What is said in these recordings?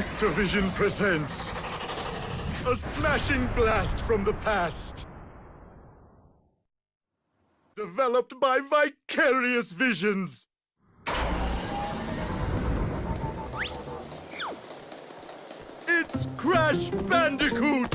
Activision presents a smashing blast from the past. Developed by Vicarious Visions. It's Crash Bandicoot!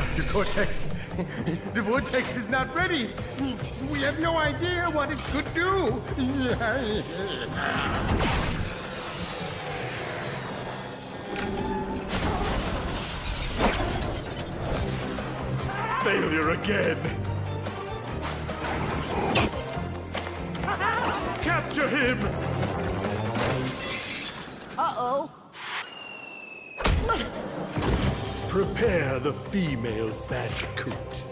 Dr. Cortex, the vortex is not ready. We have no idea what it could do. Failure again. Capture him! The female Bandicoot.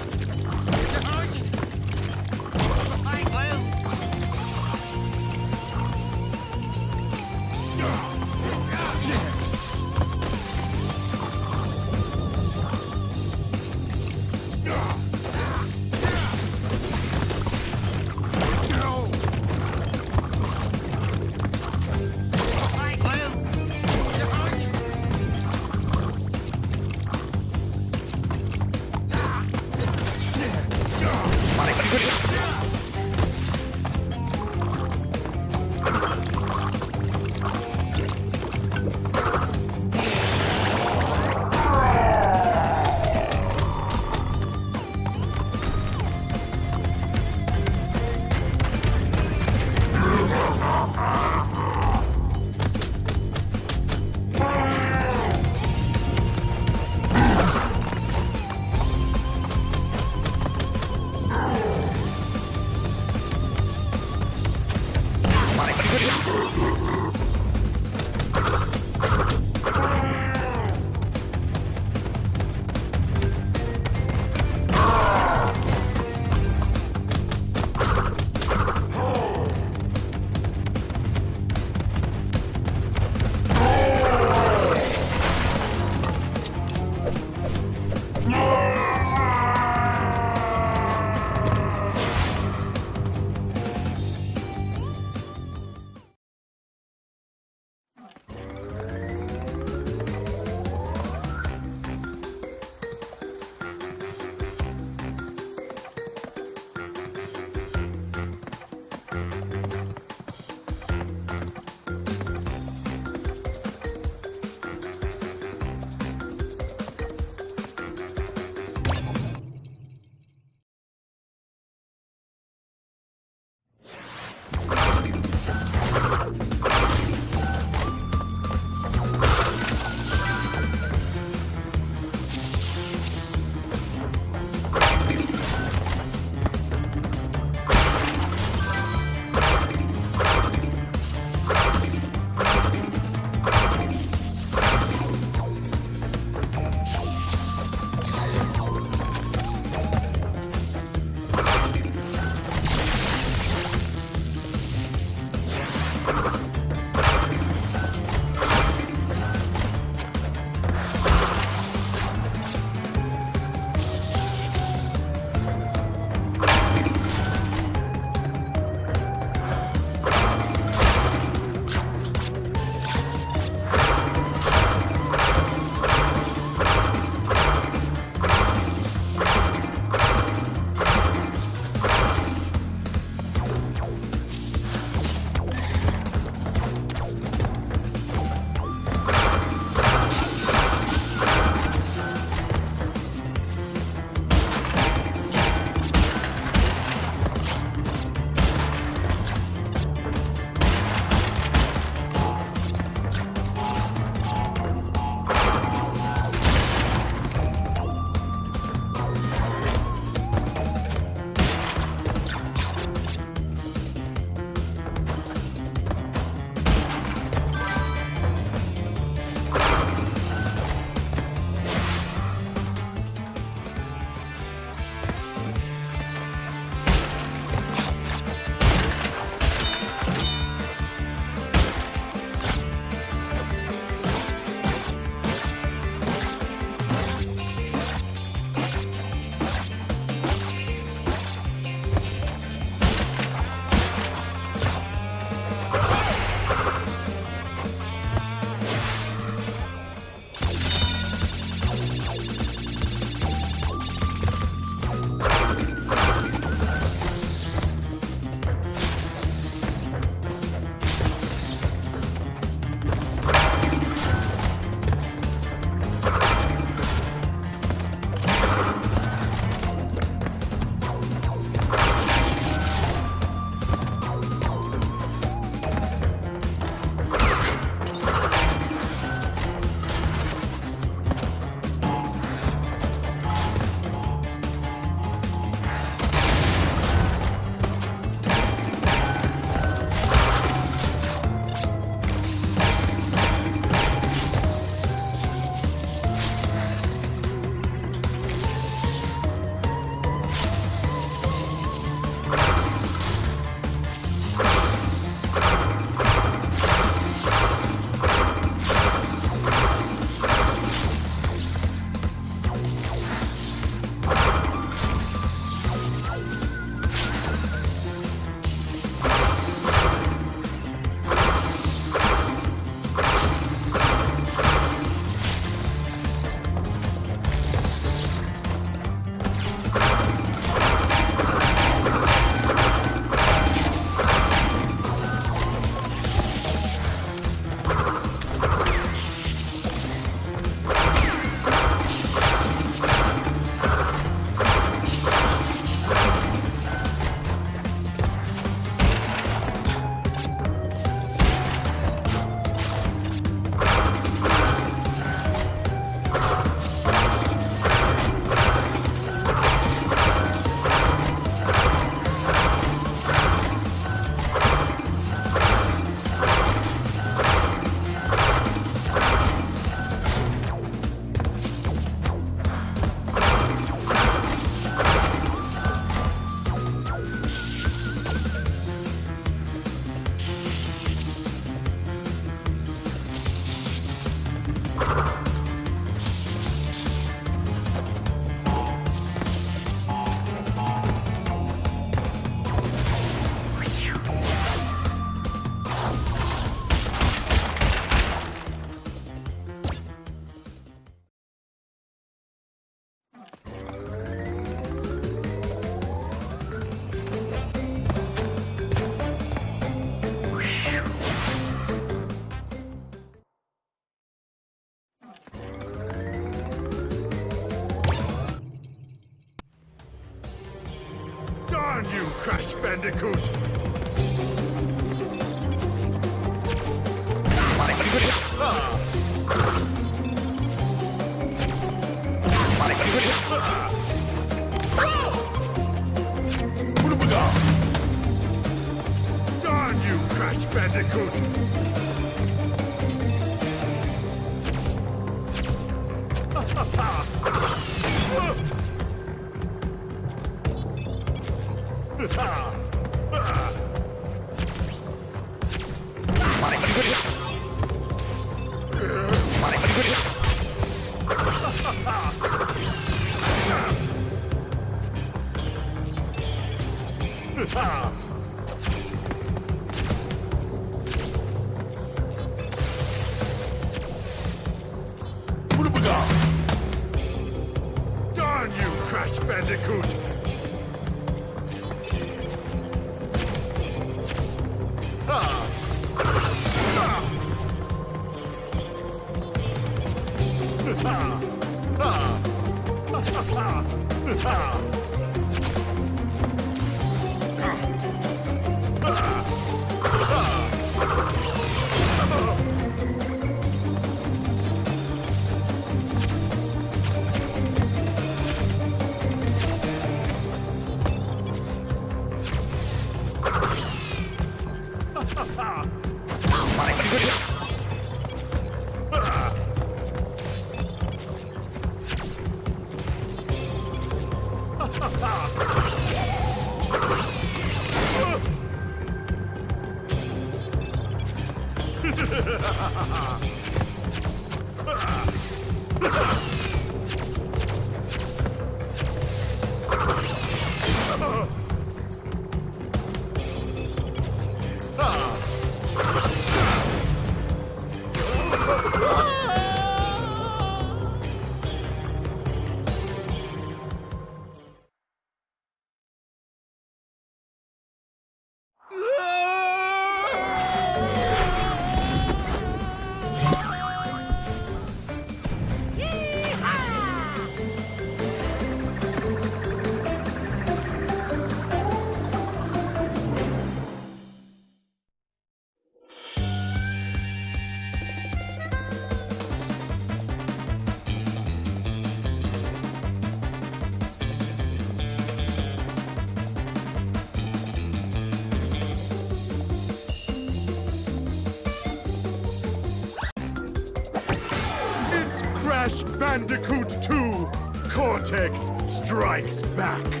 Cortex strikes back!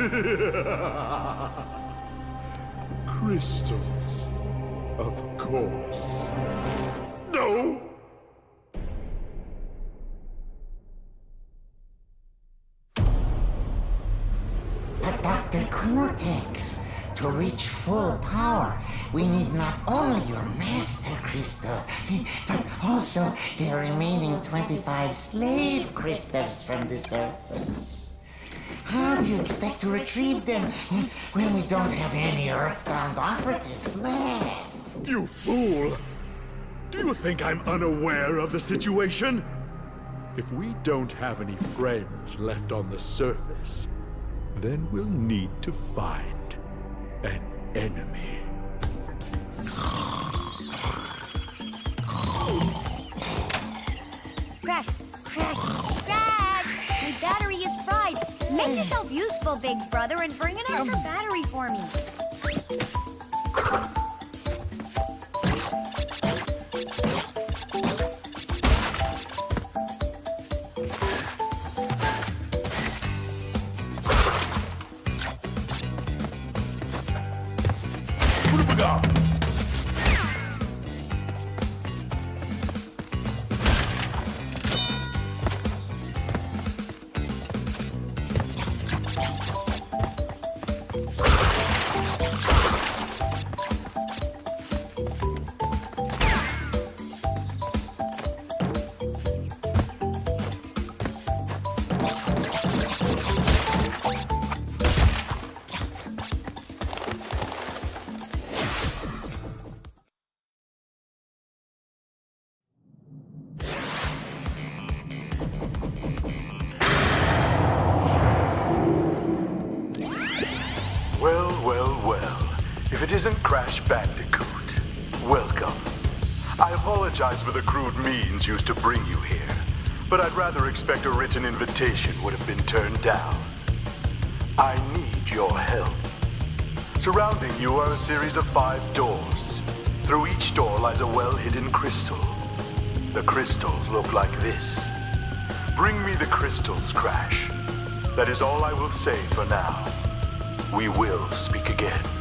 Crystals. Of course. No! But Dr. Cortex, to reach full power, we need not only your Master Crystal, but also the remaining 25 slave crystals from the surface. How do you expect to retrieve them when we don't have any Earthbound operatives left? You fool! Do you think I'm unaware of the situation? If we don't have any friends left on the surface, then we'll need to find big brother, and bring an extra battery used to bring you here, but I'd rather expect a written invitation would have been turned down. I need your help. Surrounding you are a series of five doors. Through each door lies a well-hidden crystal. The crystals look like this. Bring me the crystals, Crash. That is all I will say for now. We will speak again.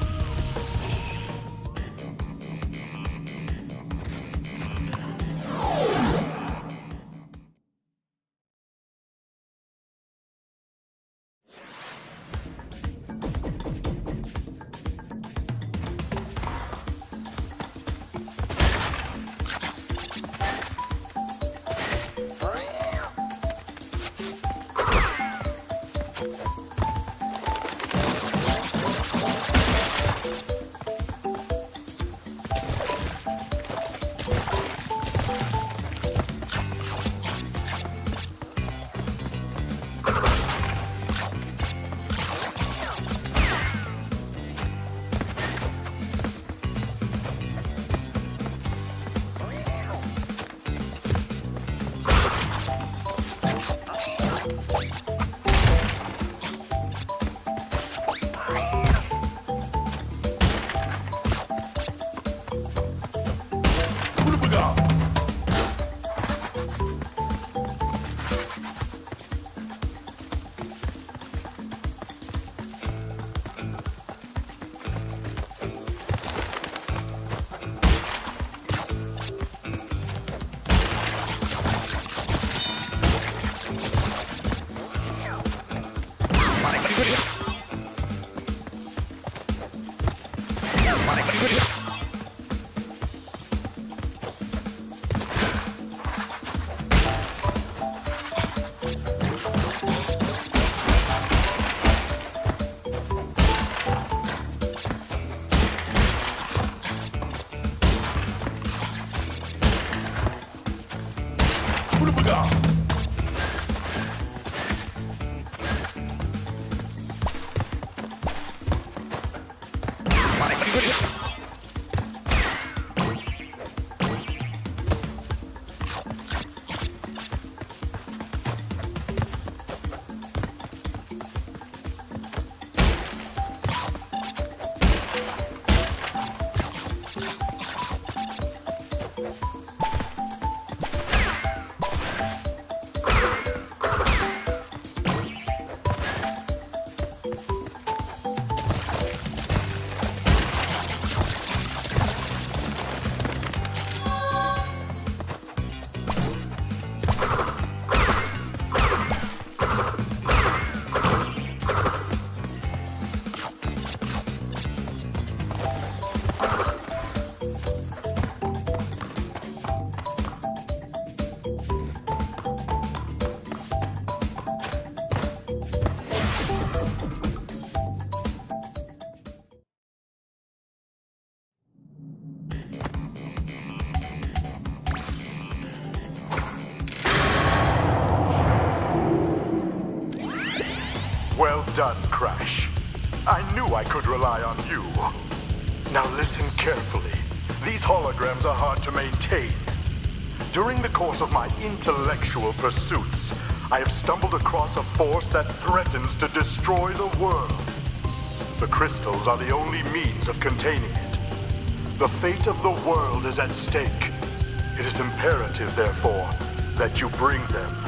Crash. I knew I could rely on you. Now listen carefully. These holograms are hard to maintain. During the course of my intellectual pursuits, I have stumbled across a force that threatens to destroy the world. The crystals are the only means of containing it. The fate of the world is at stake. It is imperative, therefore, that you bring them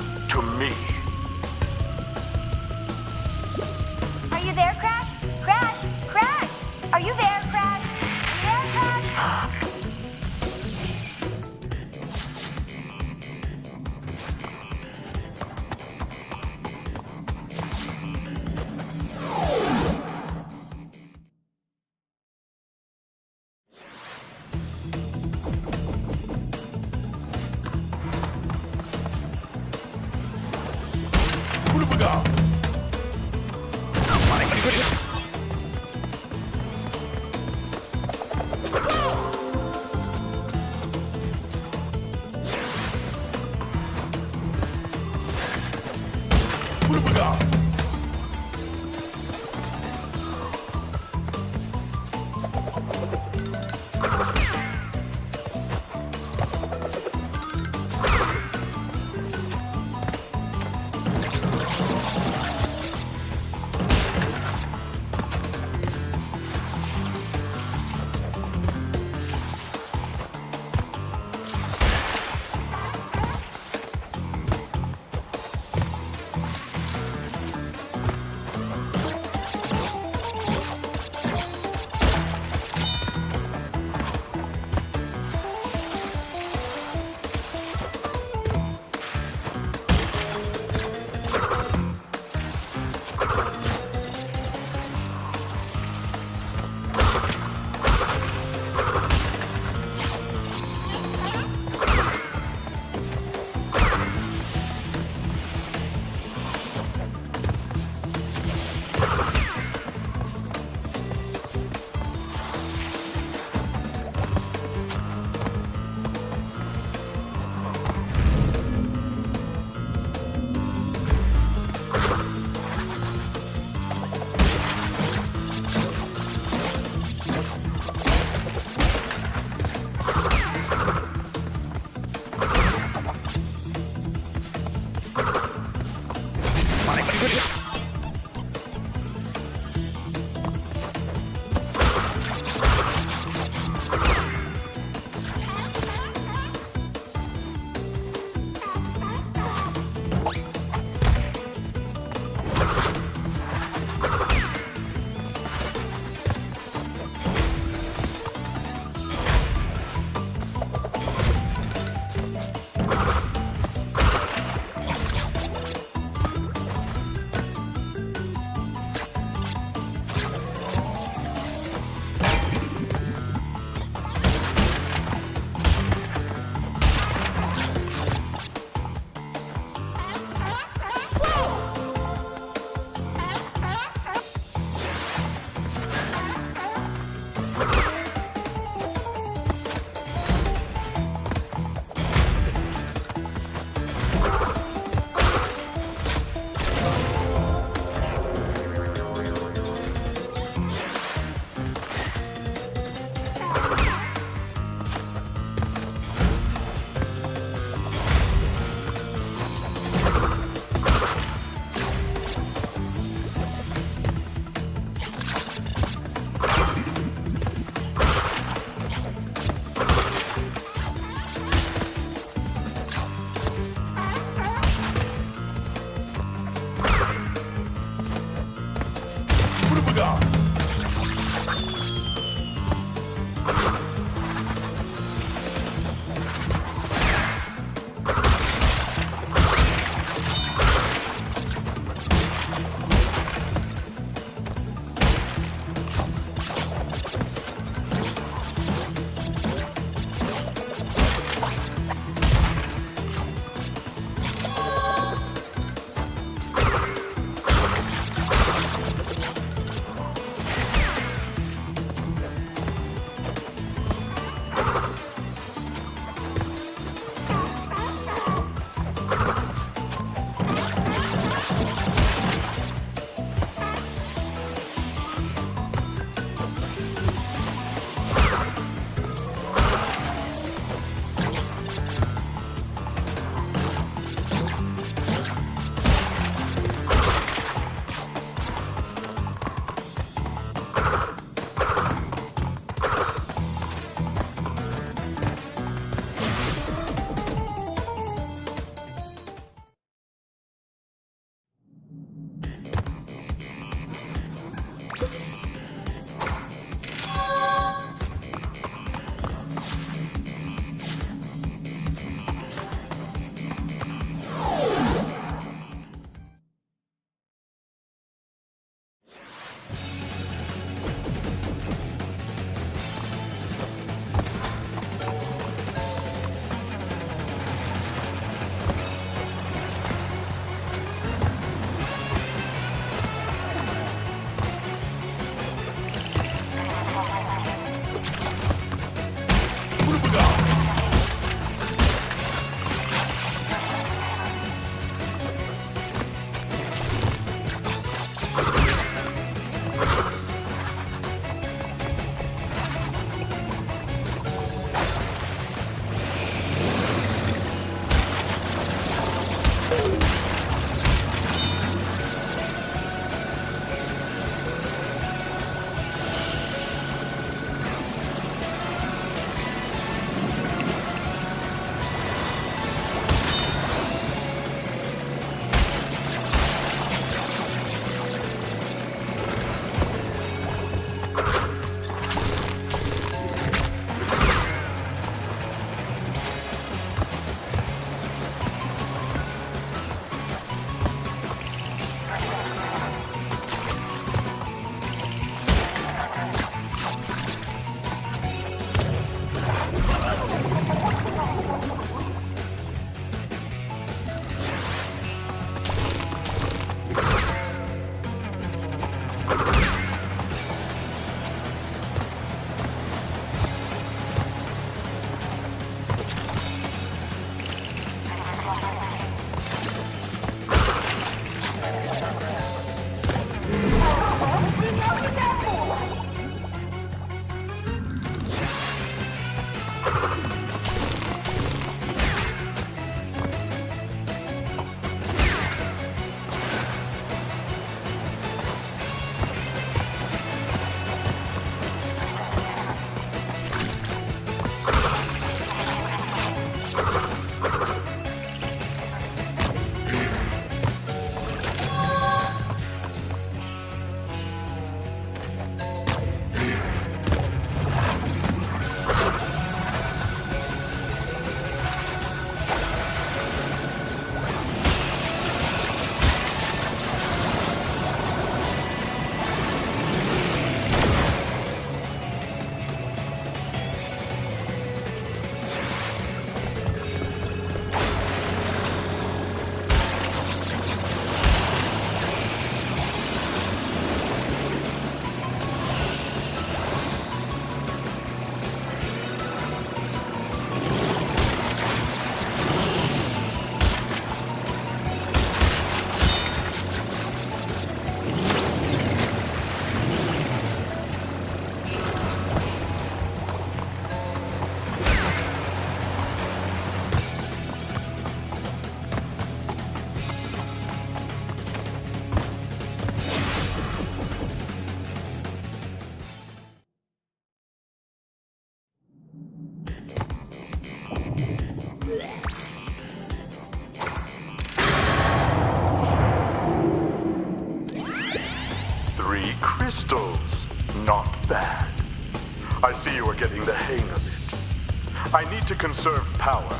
I see you are getting the hang of it. I need to conserve power.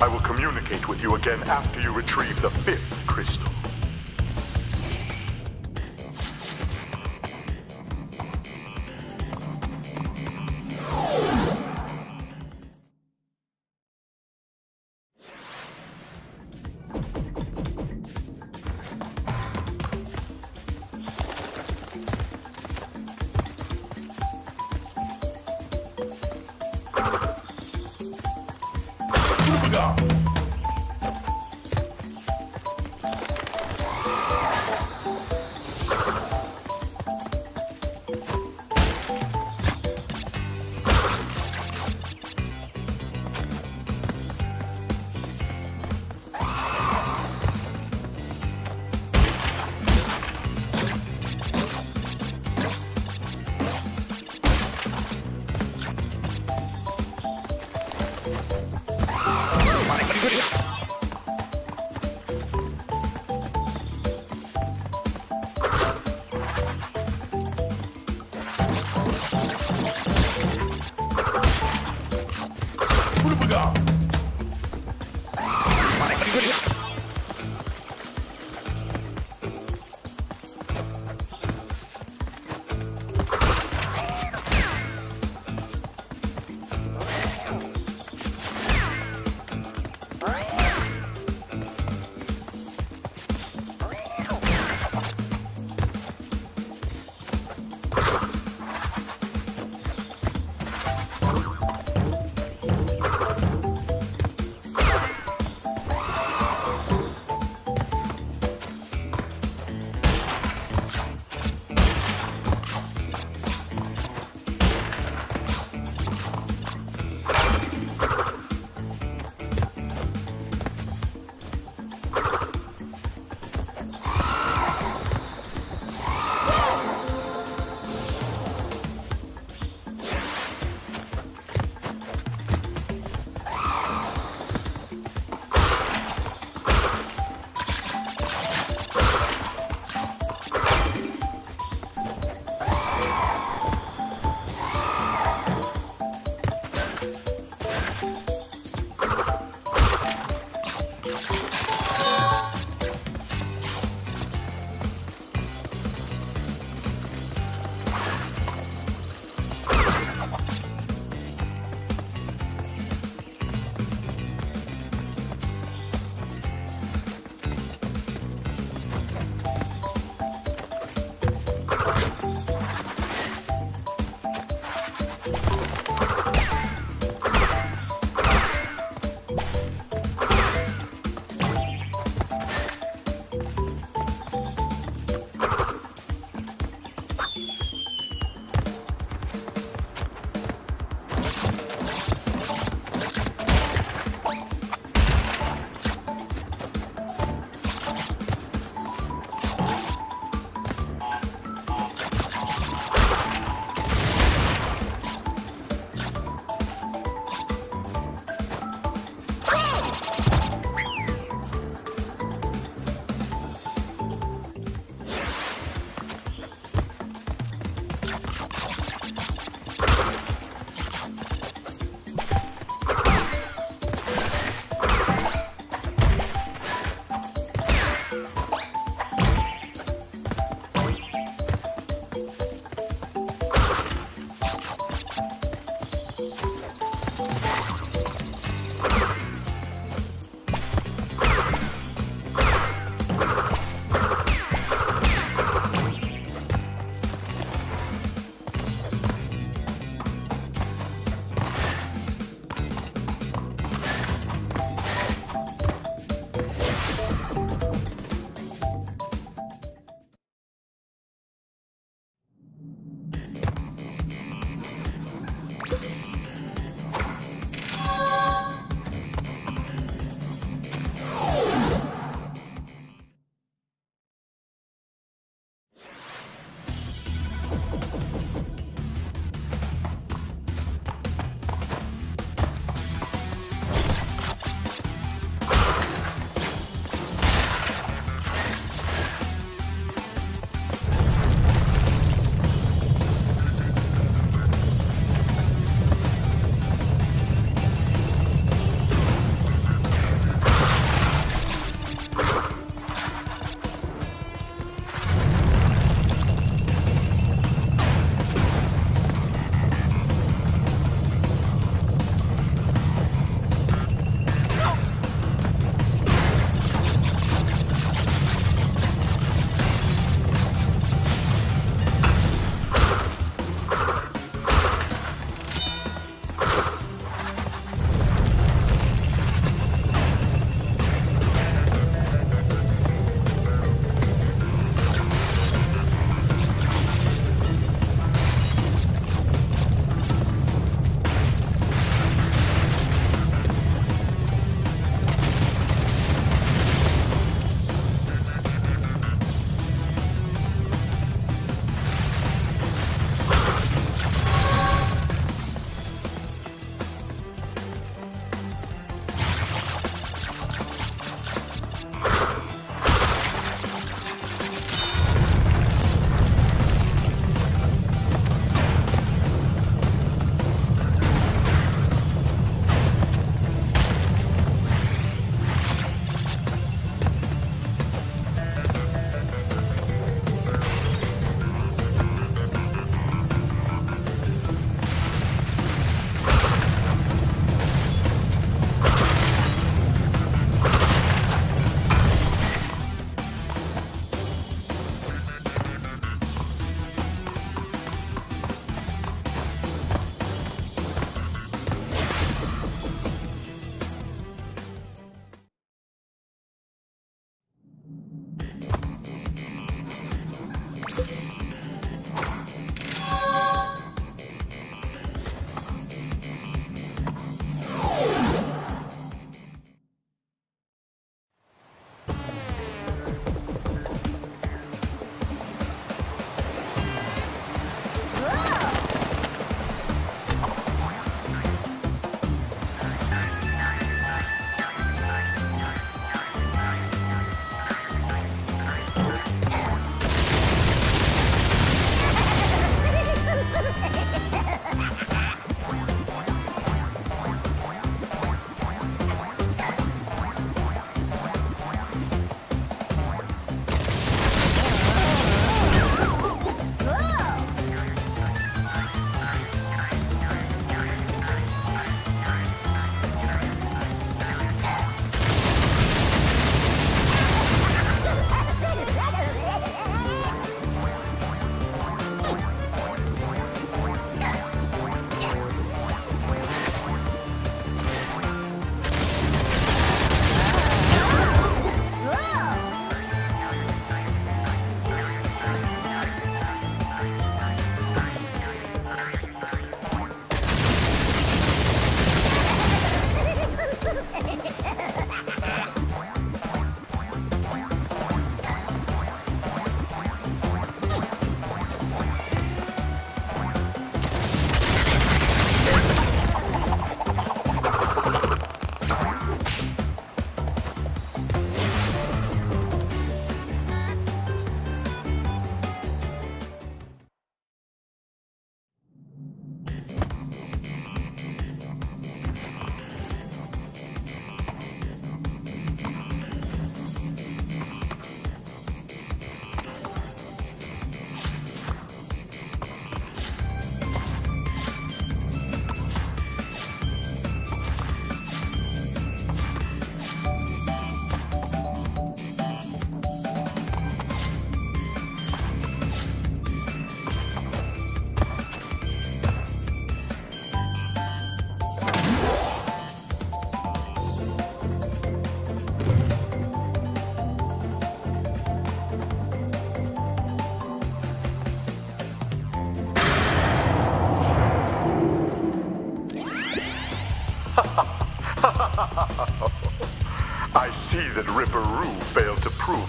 I will communicate with you again after you retrieve the fifth crystal.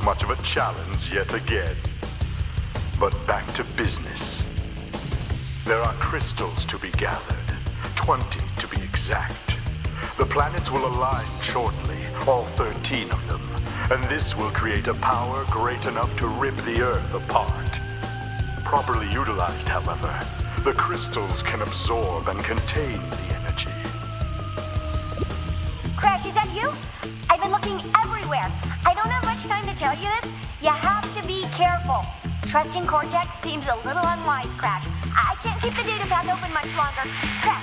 Much of a challenge yet again. But back to business. There are crystals to be gathered. 20 to be exact. The planets will align shortly, all 13 of them. And this will create a power great enough to rip the Earth apart. Properly utilized, however, the crystals can absorb and contain the Trusting Cortex seems a little unwise, Crash. I can't keep the data path open much longer. Crash,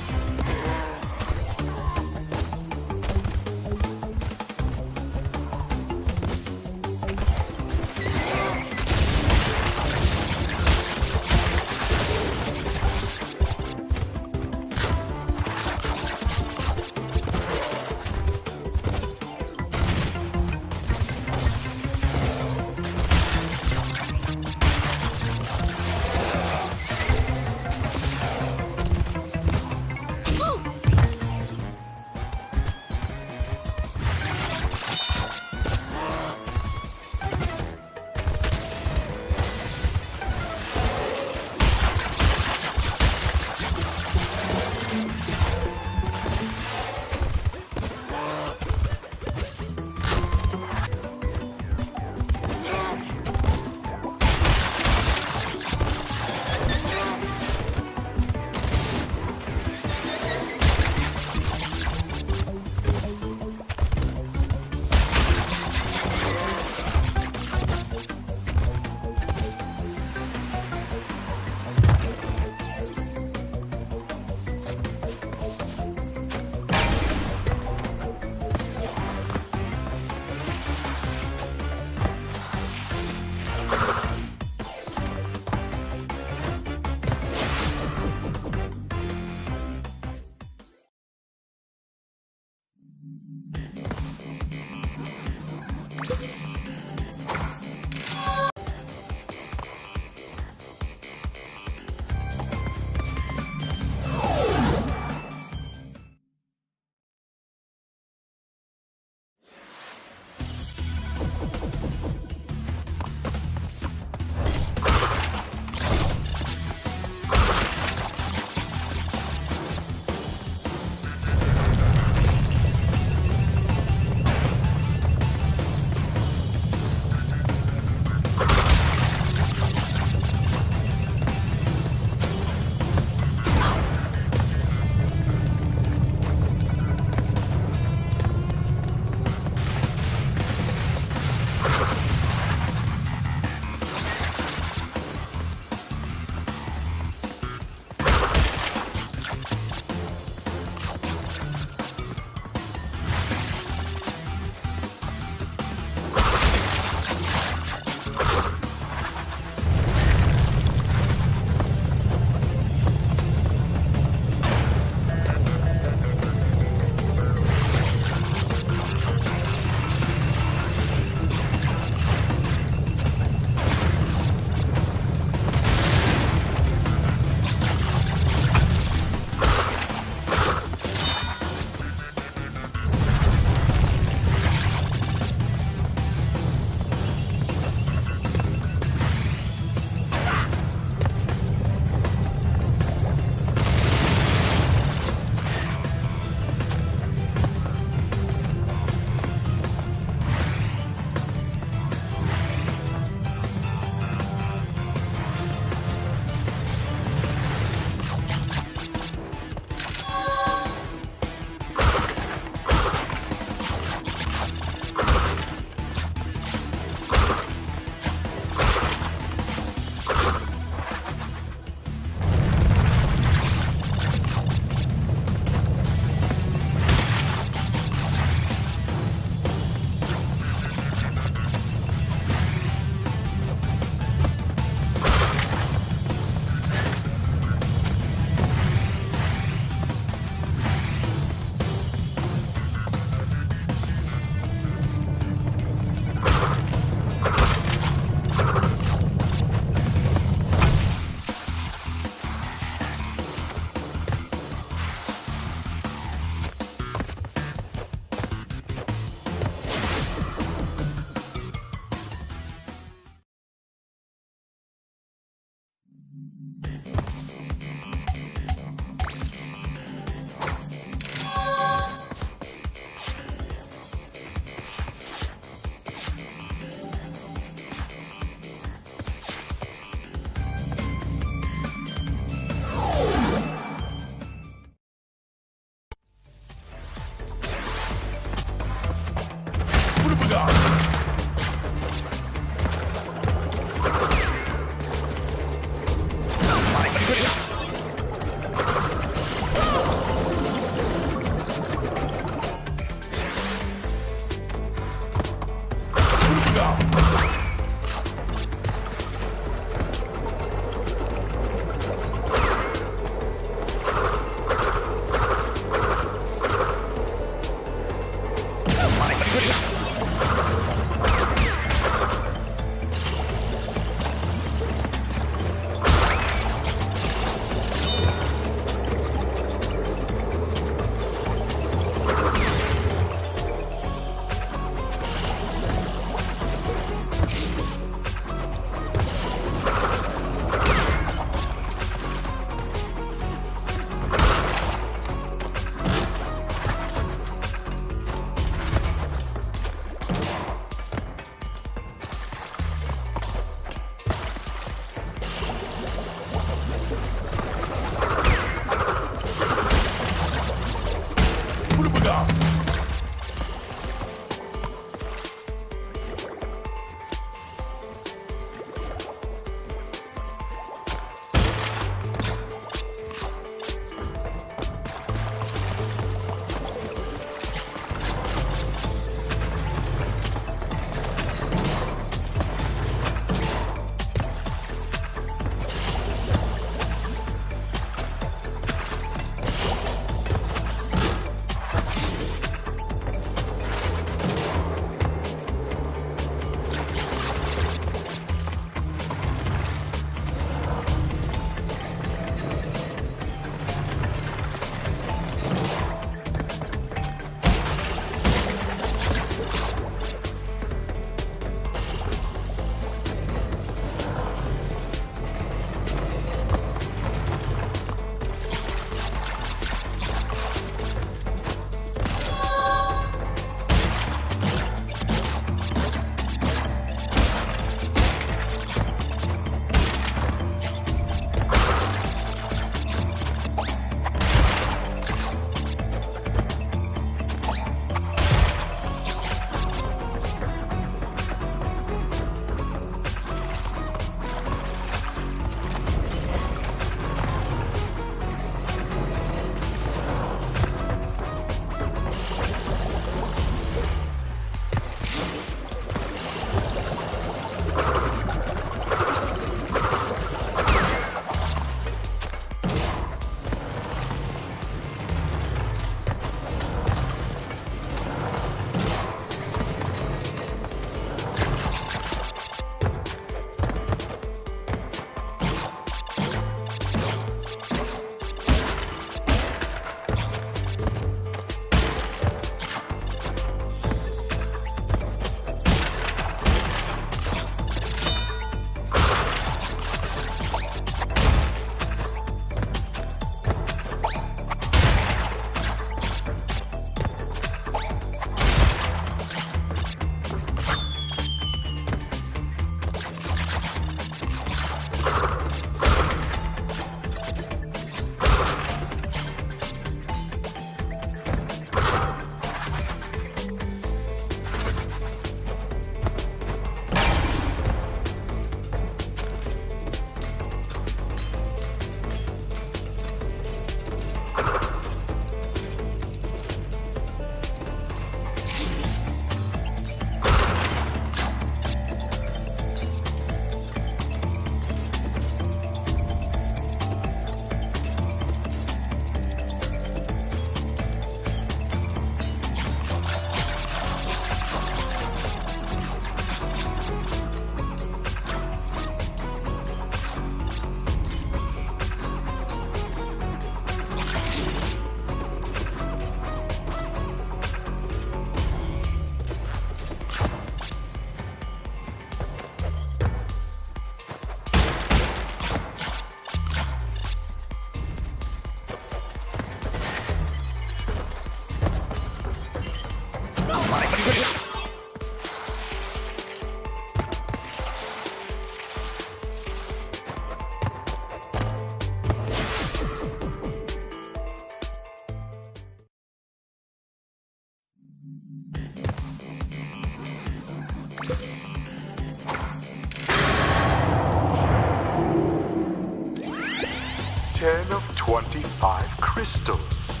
crystals.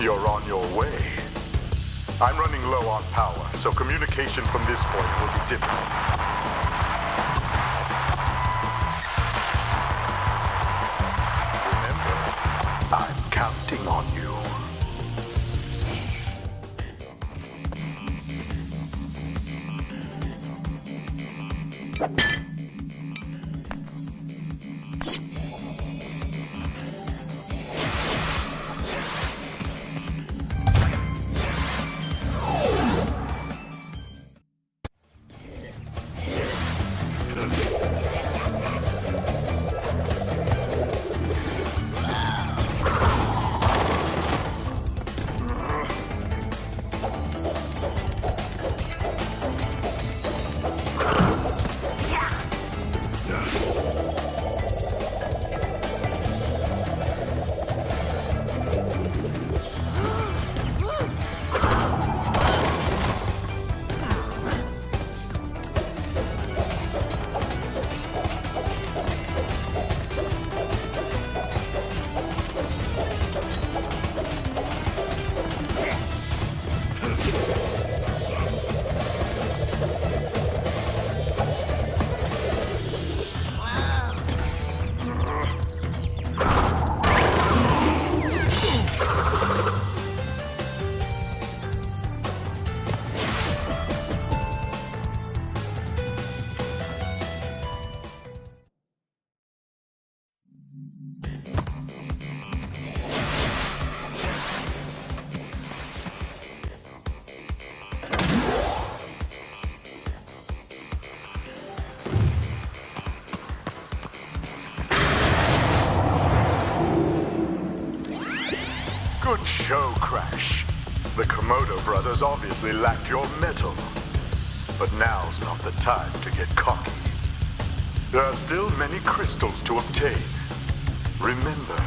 You're on your way. I'm running low on power, so communication from this point will be difficult. Lacked your mettle. But now's not the time to get cocky. There are still many crystals to obtain. Remember,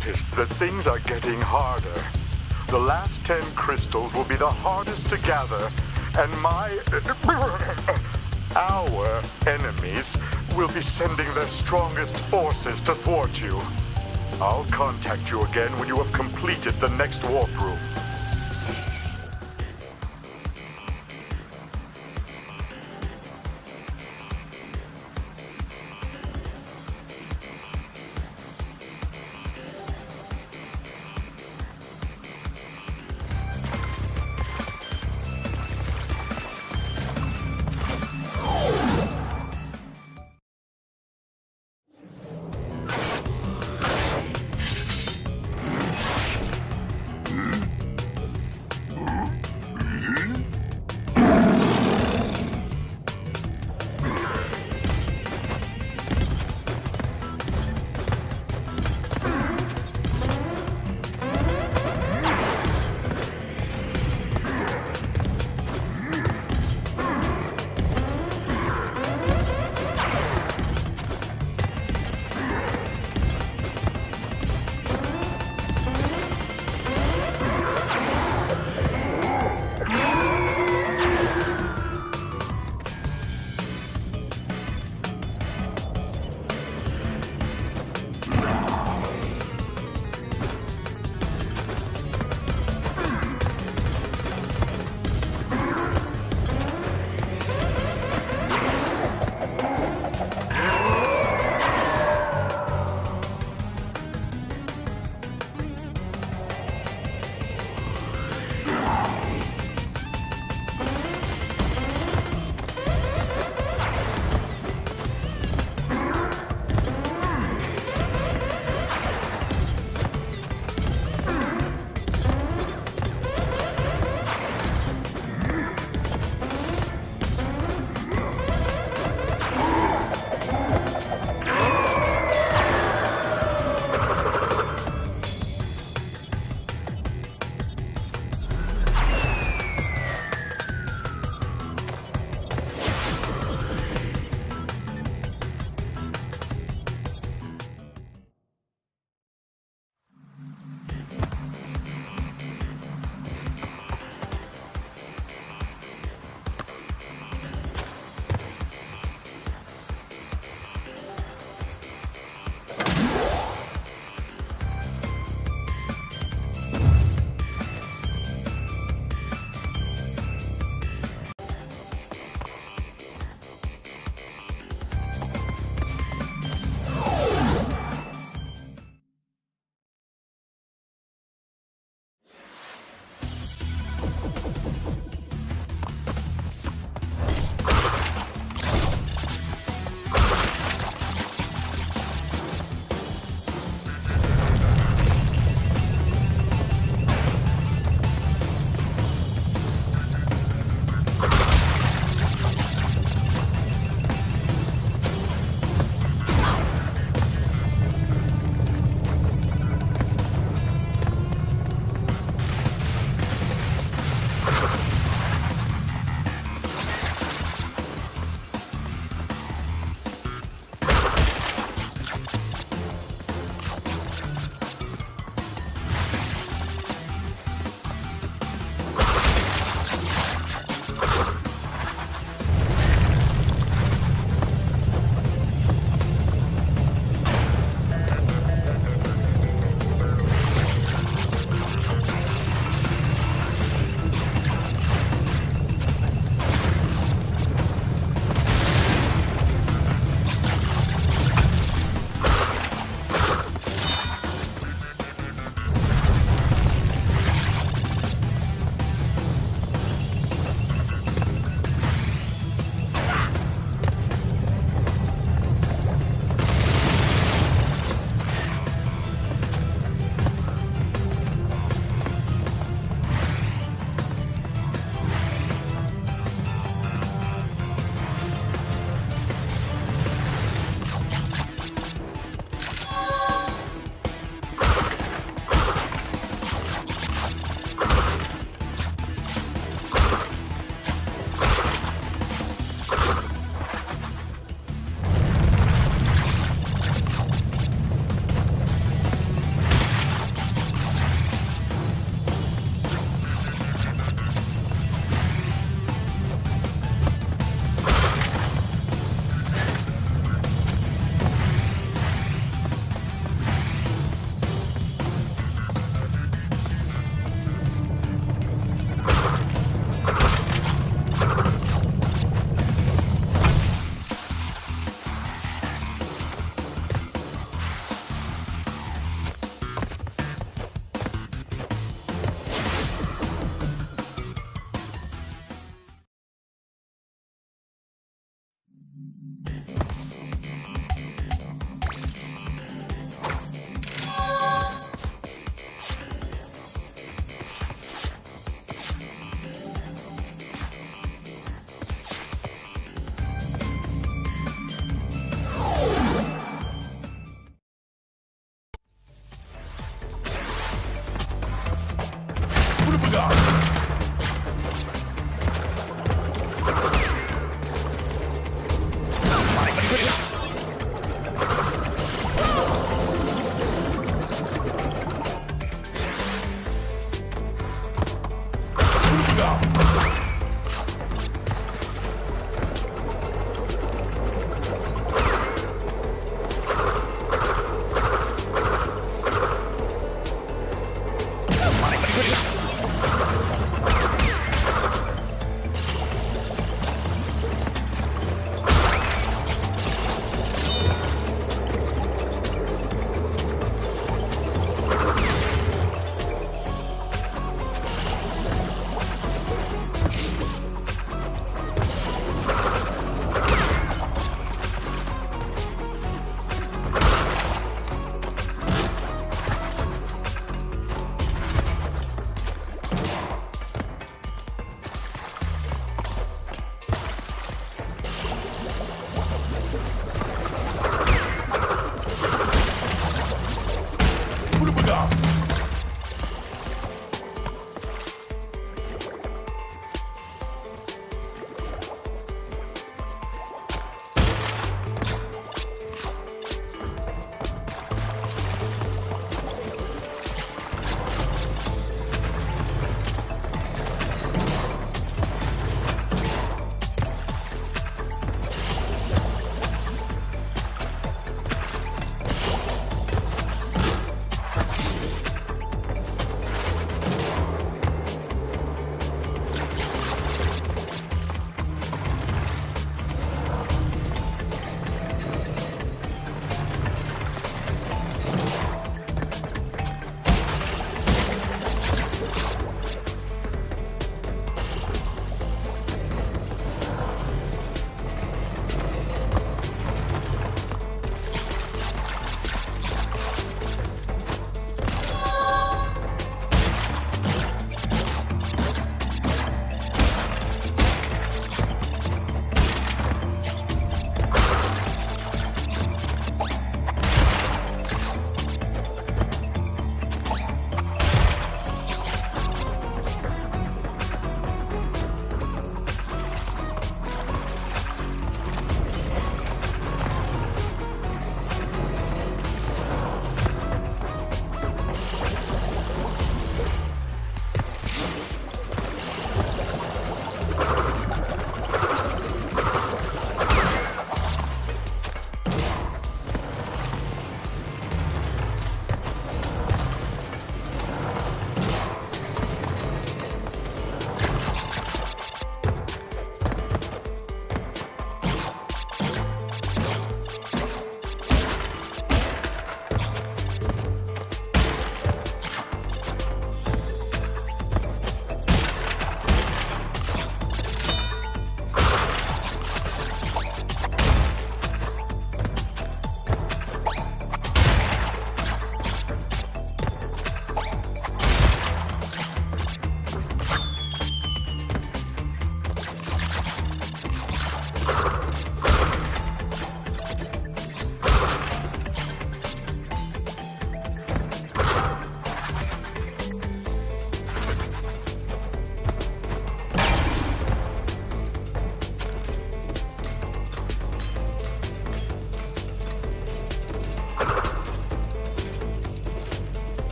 noticed that things are getting harder. The last ten crystals will be the hardest to gather, and my... our enemies will be sending their strongest forces to thwart you. I'll contact you again when you have completed the next warp room.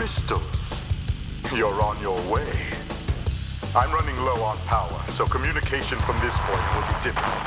Crystals. You're on your way. I'm running low on power, so communication from this point will be difficult.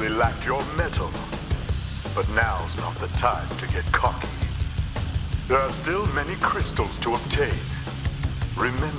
Lacked your mettle. But now's not the time to get cocky. There are still many crystals to obtain. Remember,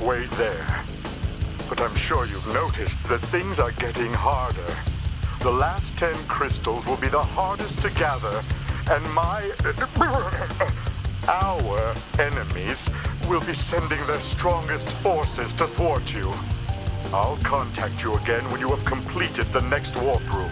halfway there. But I'm sure you've noticed that things are getting harder. The last ten crystals will be the hardest to gather, and my... our enemies will be sending their strongest forces to thwart you. I'll contact you again when you have completed the next warp room.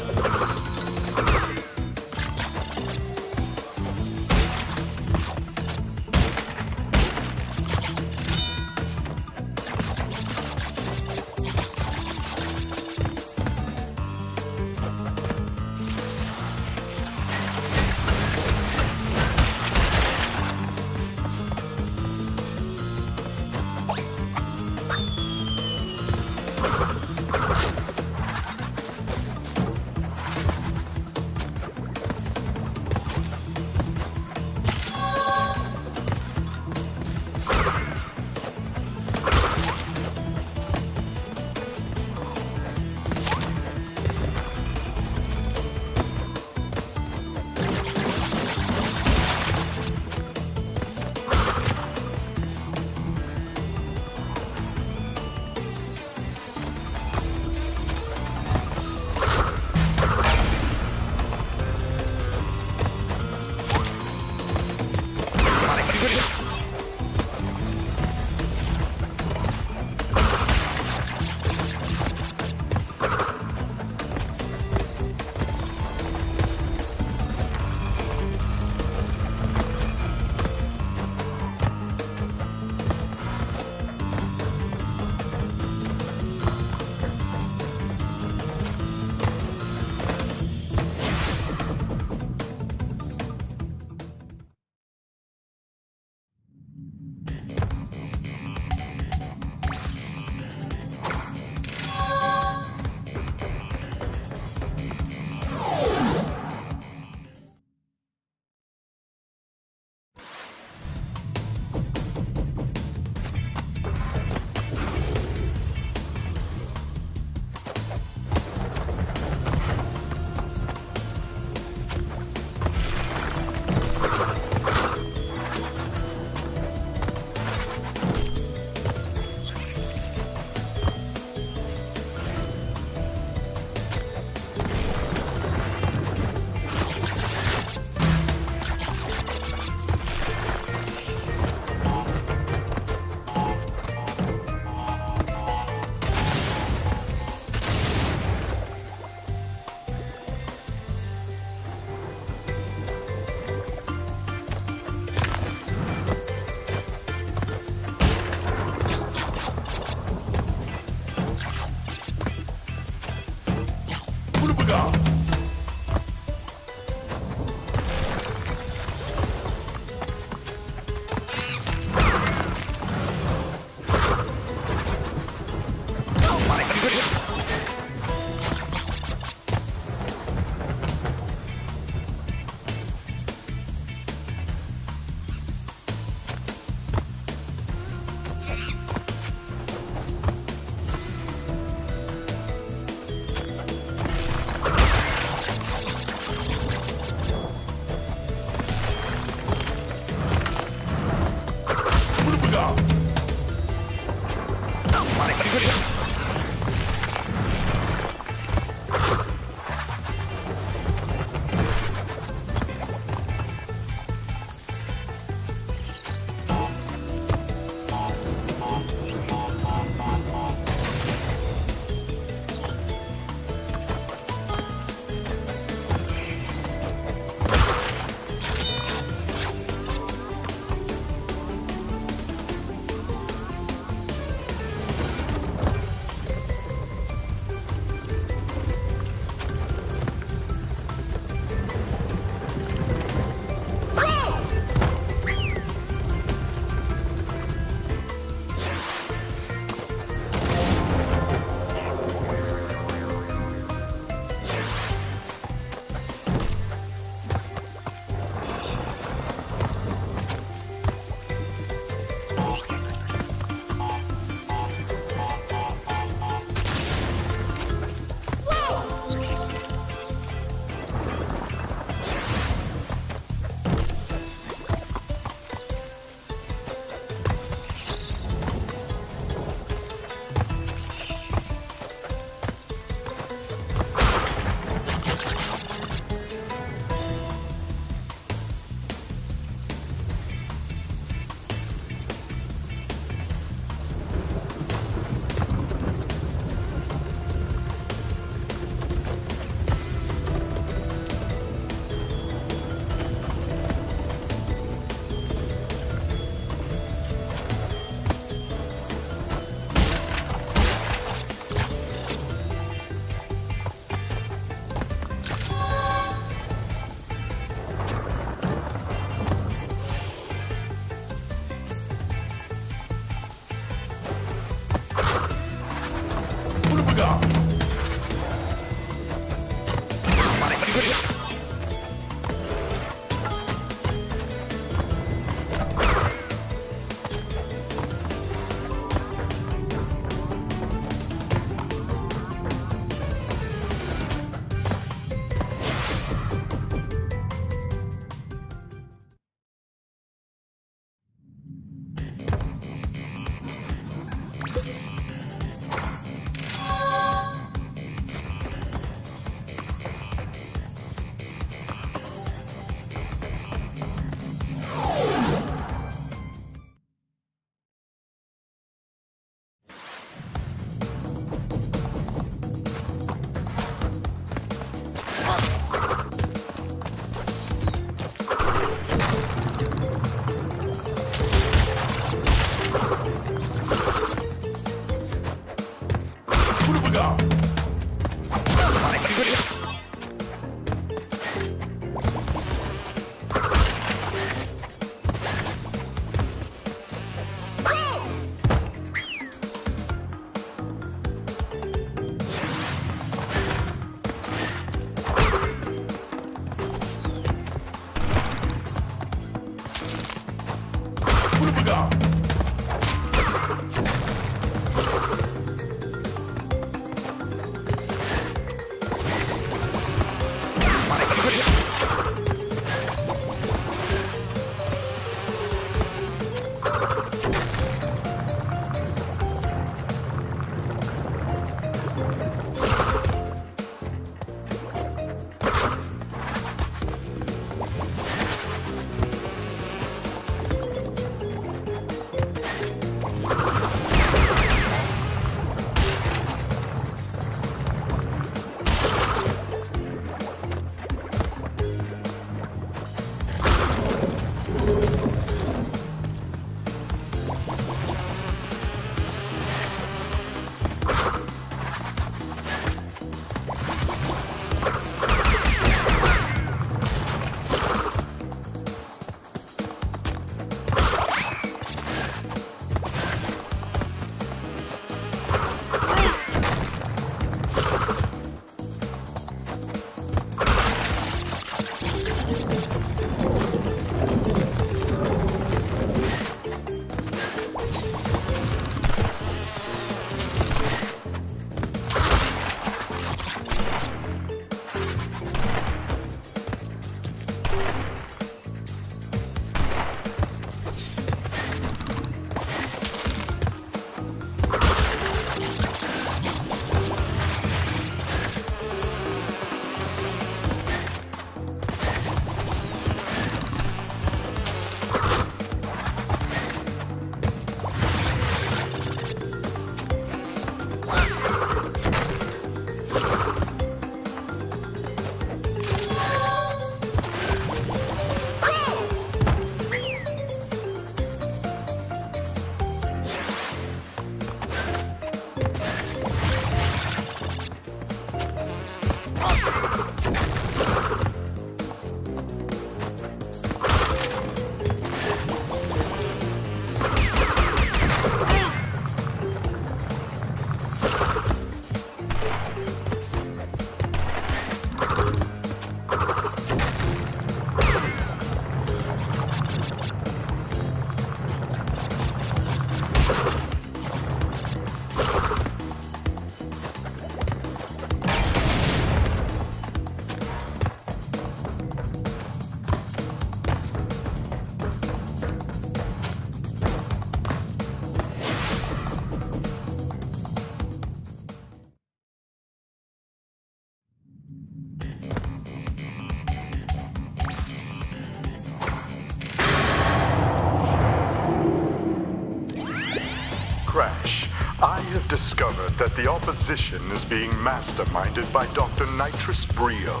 That the opposition is being masterminded by Dr. Nitrus Brio,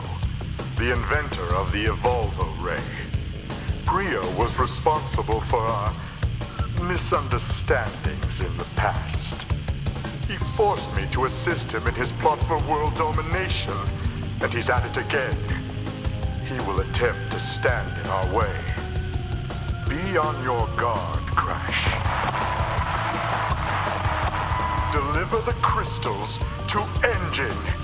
the inventor of the Evolvo Ray. Brio was responsible for our misunderstandings in the past. He forced me to assist him in his plot for world domination, and he's at it again. He will attempt to stand in our way. Be on your guard, Deliver the crystals to N. Gin.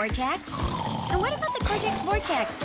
Vortex? And what about the cortex vortex?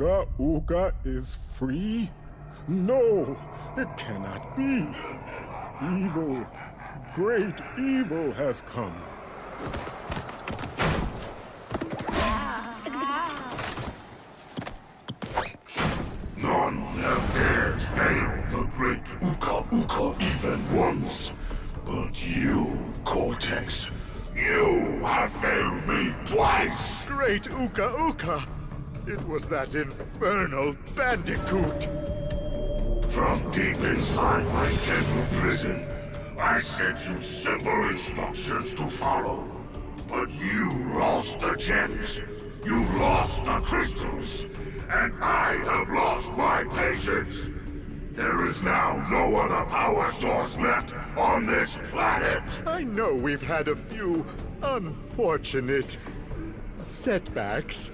Uga is free? No, it cannot be. Evil, great evil has come. was that infernal bandicoot! From deep inside my temple prison, I sent you simple instructions to follow. But you lost the gems, you lost the crystals, and I have lost my patience. There is now no other power source left on this planet! I know we've had a few unfortunate setbacks,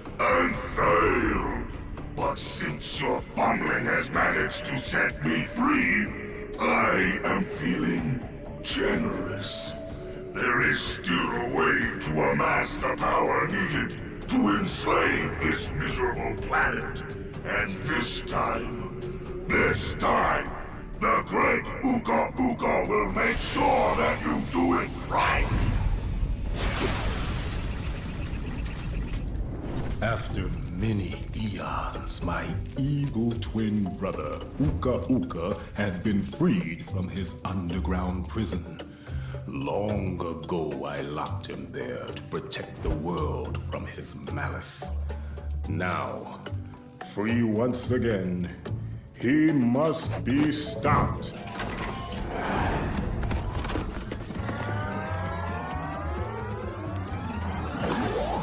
your bumbling has managed to set me free, I am feeling generous. There is still a way to amass the power needed to enslave this miserable planet. And this time, this time, evil twin brother, Uka Uka, has been freed from his underground prison. Long ago, I locked him there to protect the world from his malice. Now, free once again, he must be stopped.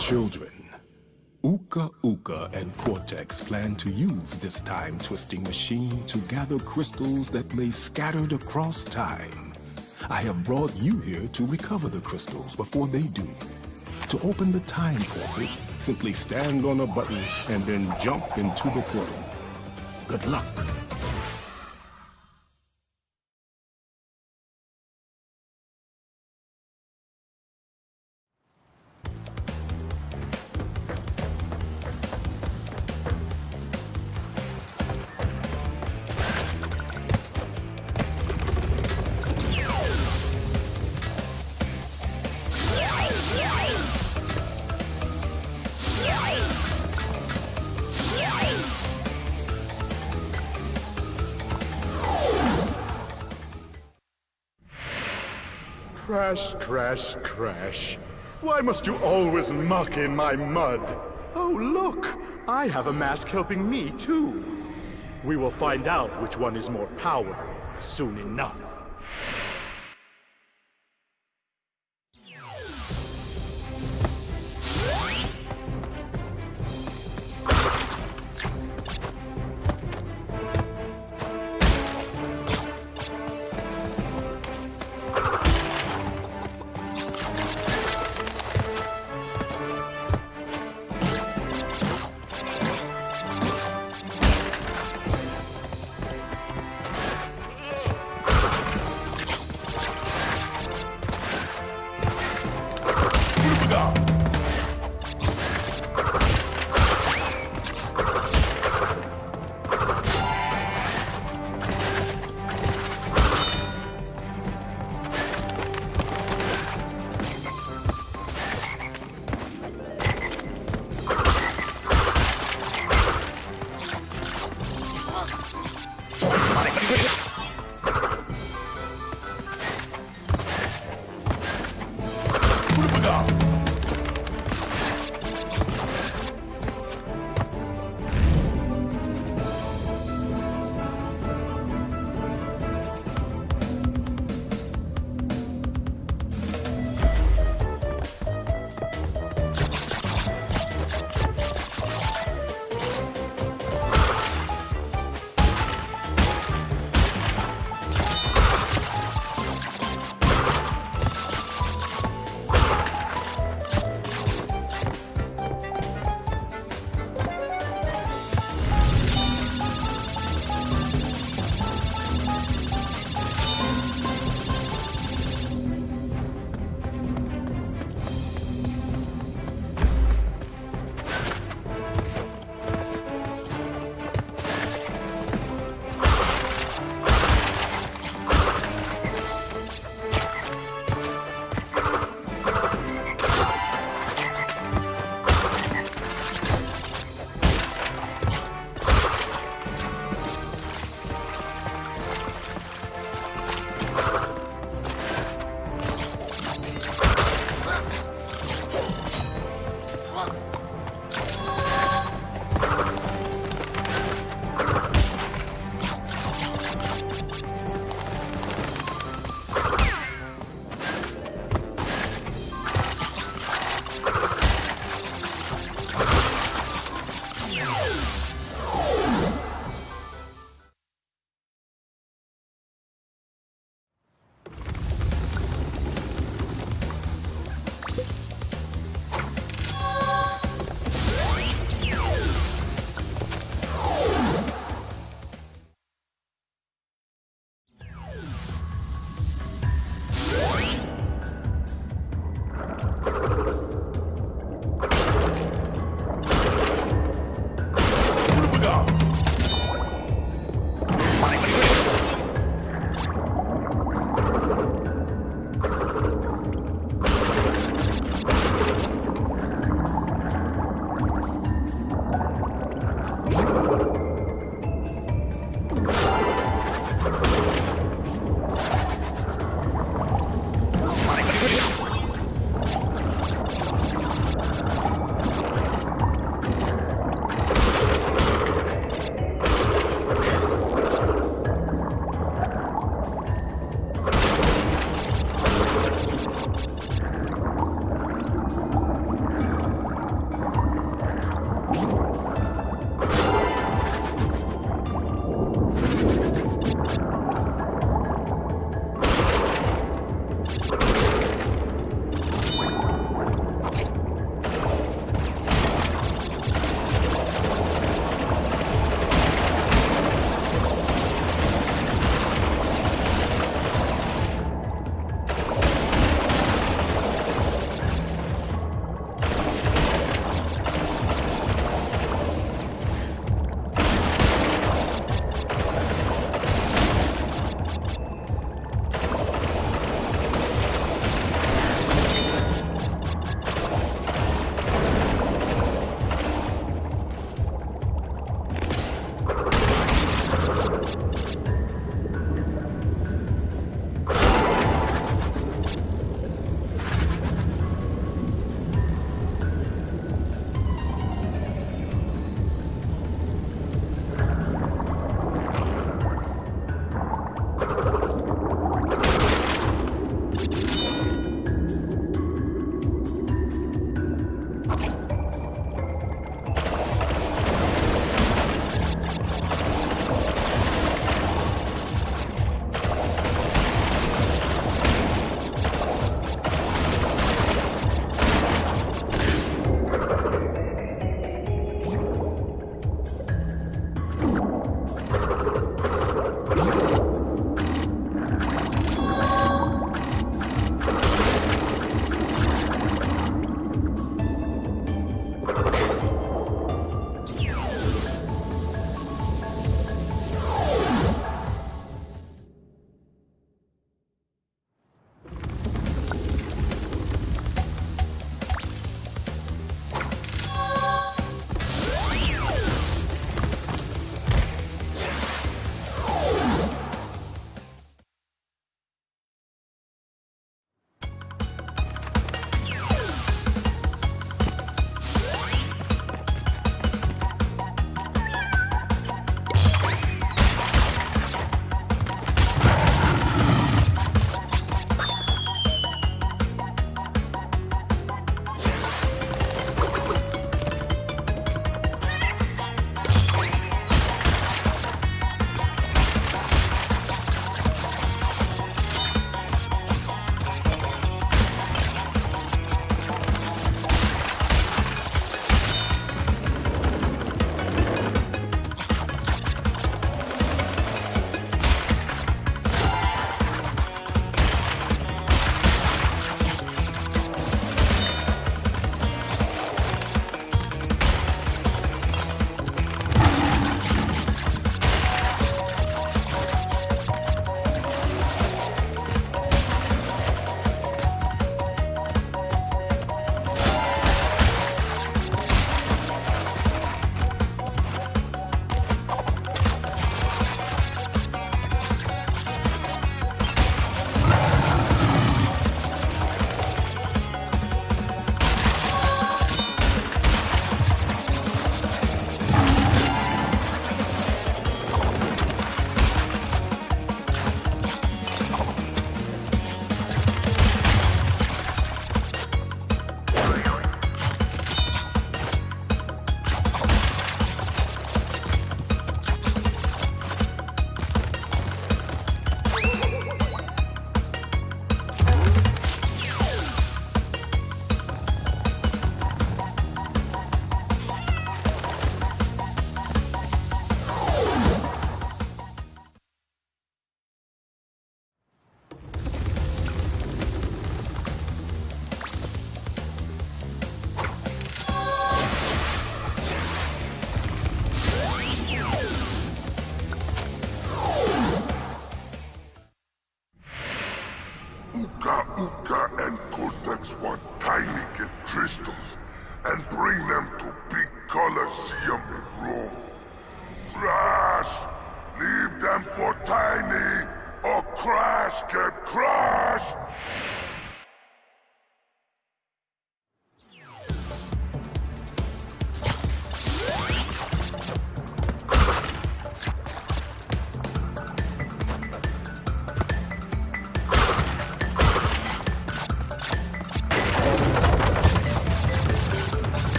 Children, Uka Uka and Cortex plan to use this time-twisting machine to gather crystals that lay scattered across time. I have brought you here to recover the crystals before they do. To open the time portal, simply stand on a button and then jump into the portal. Good luck. Crash, crash, crash. Why must you always muck in my mud? Oh, look! I have a mask helping me, too. We will find out which one is more powerful soon enough.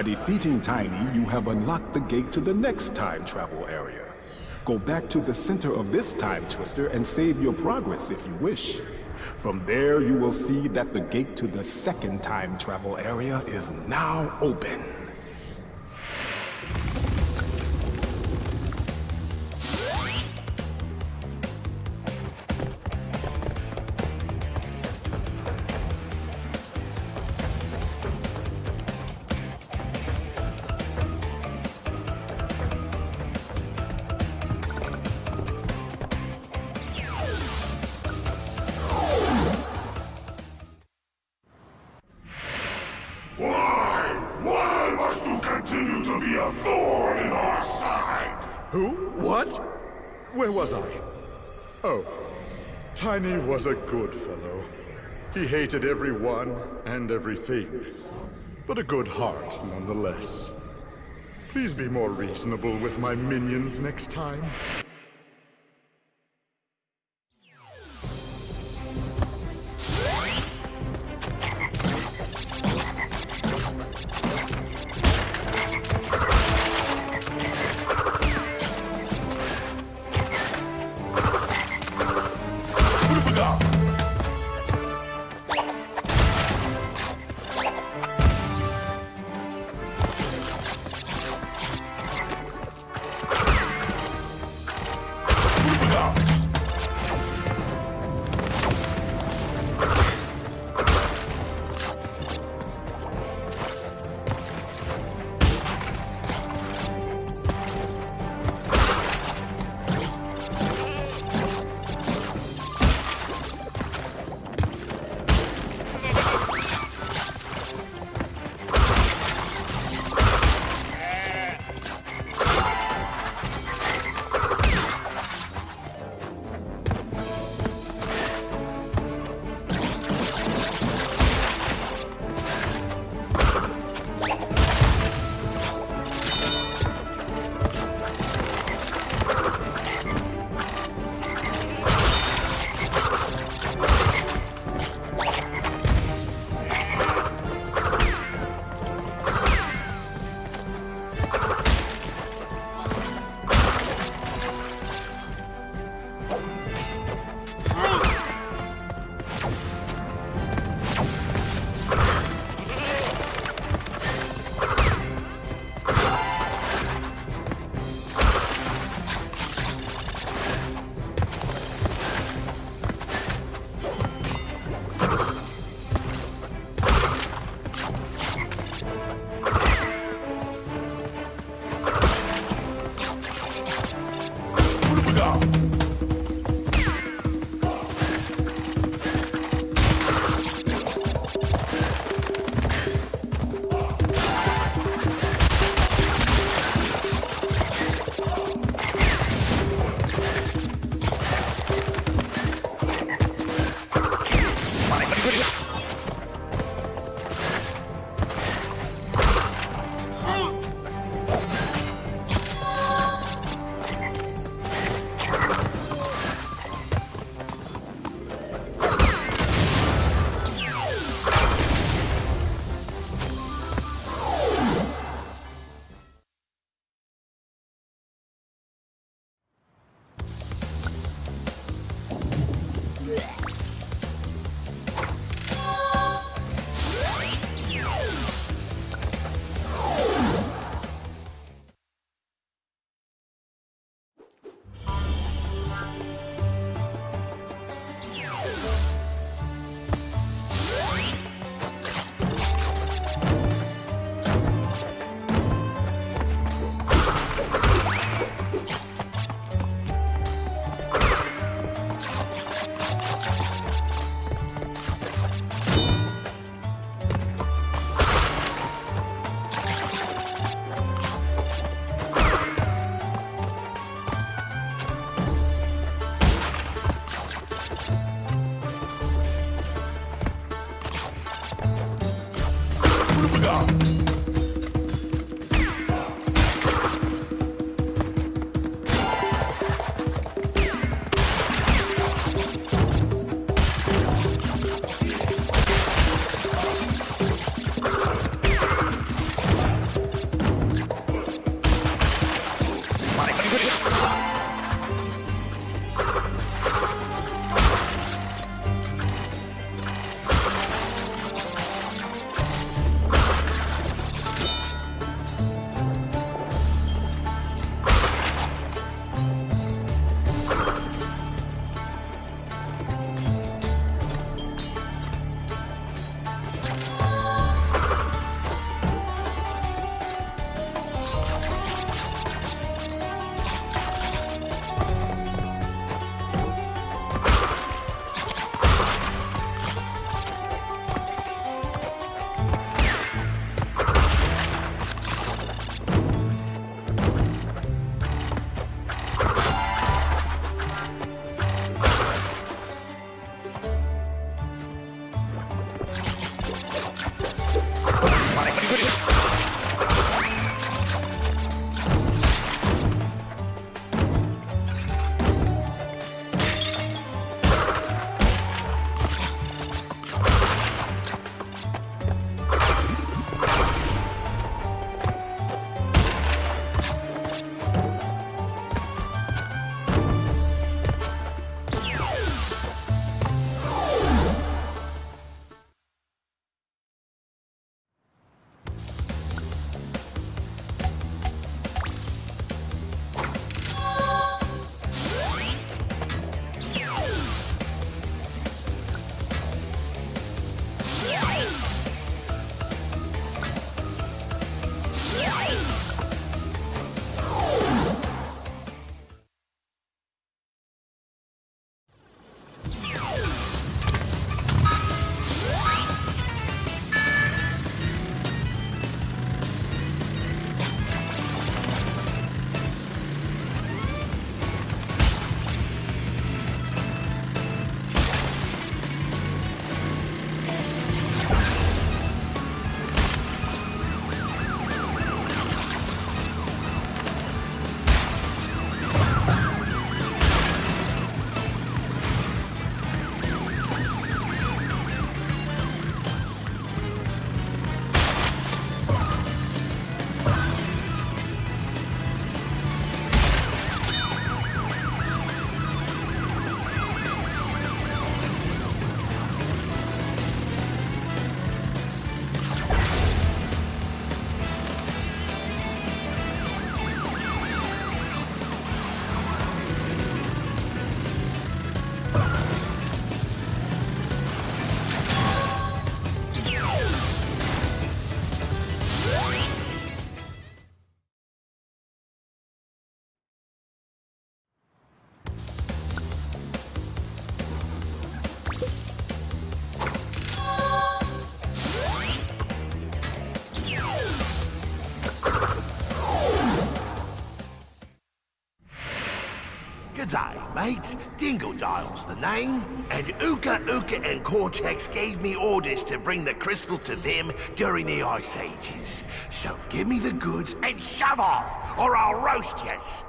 By defeating Tiny, you have unlocked the gate to the next time travel area. Go back to the center of this time twister and save your progress if you wish. From there, you will see that the gate to the second time travel area is now open. Hated everyone and everything, but a good heart nonetheless. Please be more reasonable with my minions next time. Mates. Dingodile's the name. And Uka Uka and Cortex gave me orders to bring the crystal to them during the Ice Ages. So give me the goods and shove off, or I'll roast yous.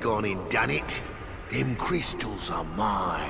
Gone and done it. Them crystals are mine.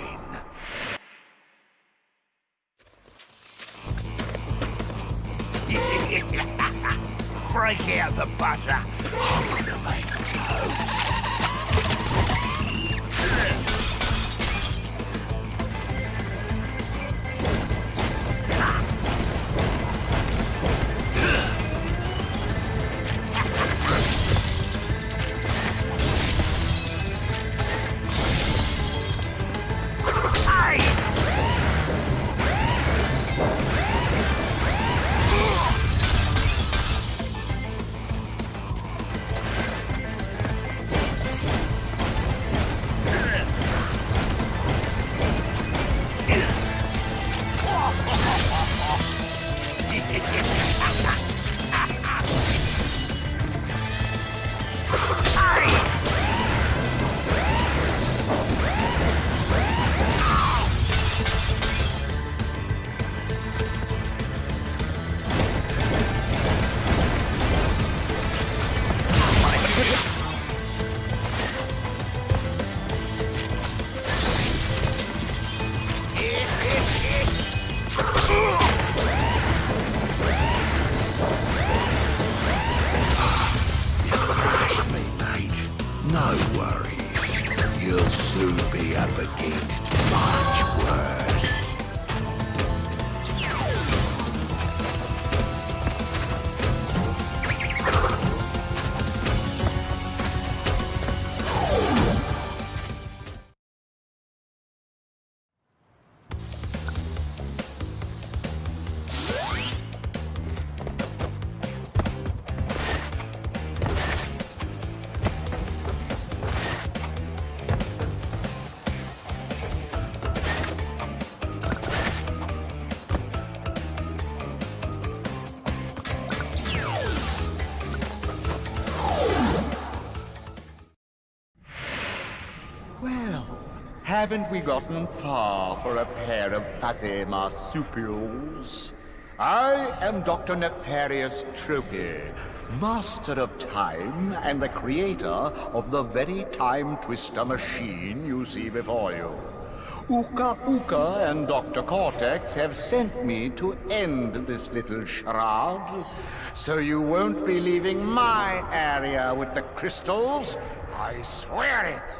Haven't we gotten far for a pair of fuzzy marsupials? I am Dr. Nefarious Tropy, master of time and the creator of the very time twister machine you see before you. Uka Uka and Dr. Cortex have sent me to end this little charade, so you won't be leaving my area with the crystals. I swear it.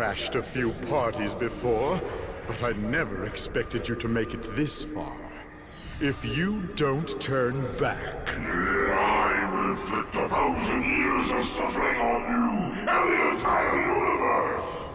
Crashed a few parties before, but I never expected you to make it this far. If you don't turn back... I will inflict a thousand years of suffering on you and the entire universe!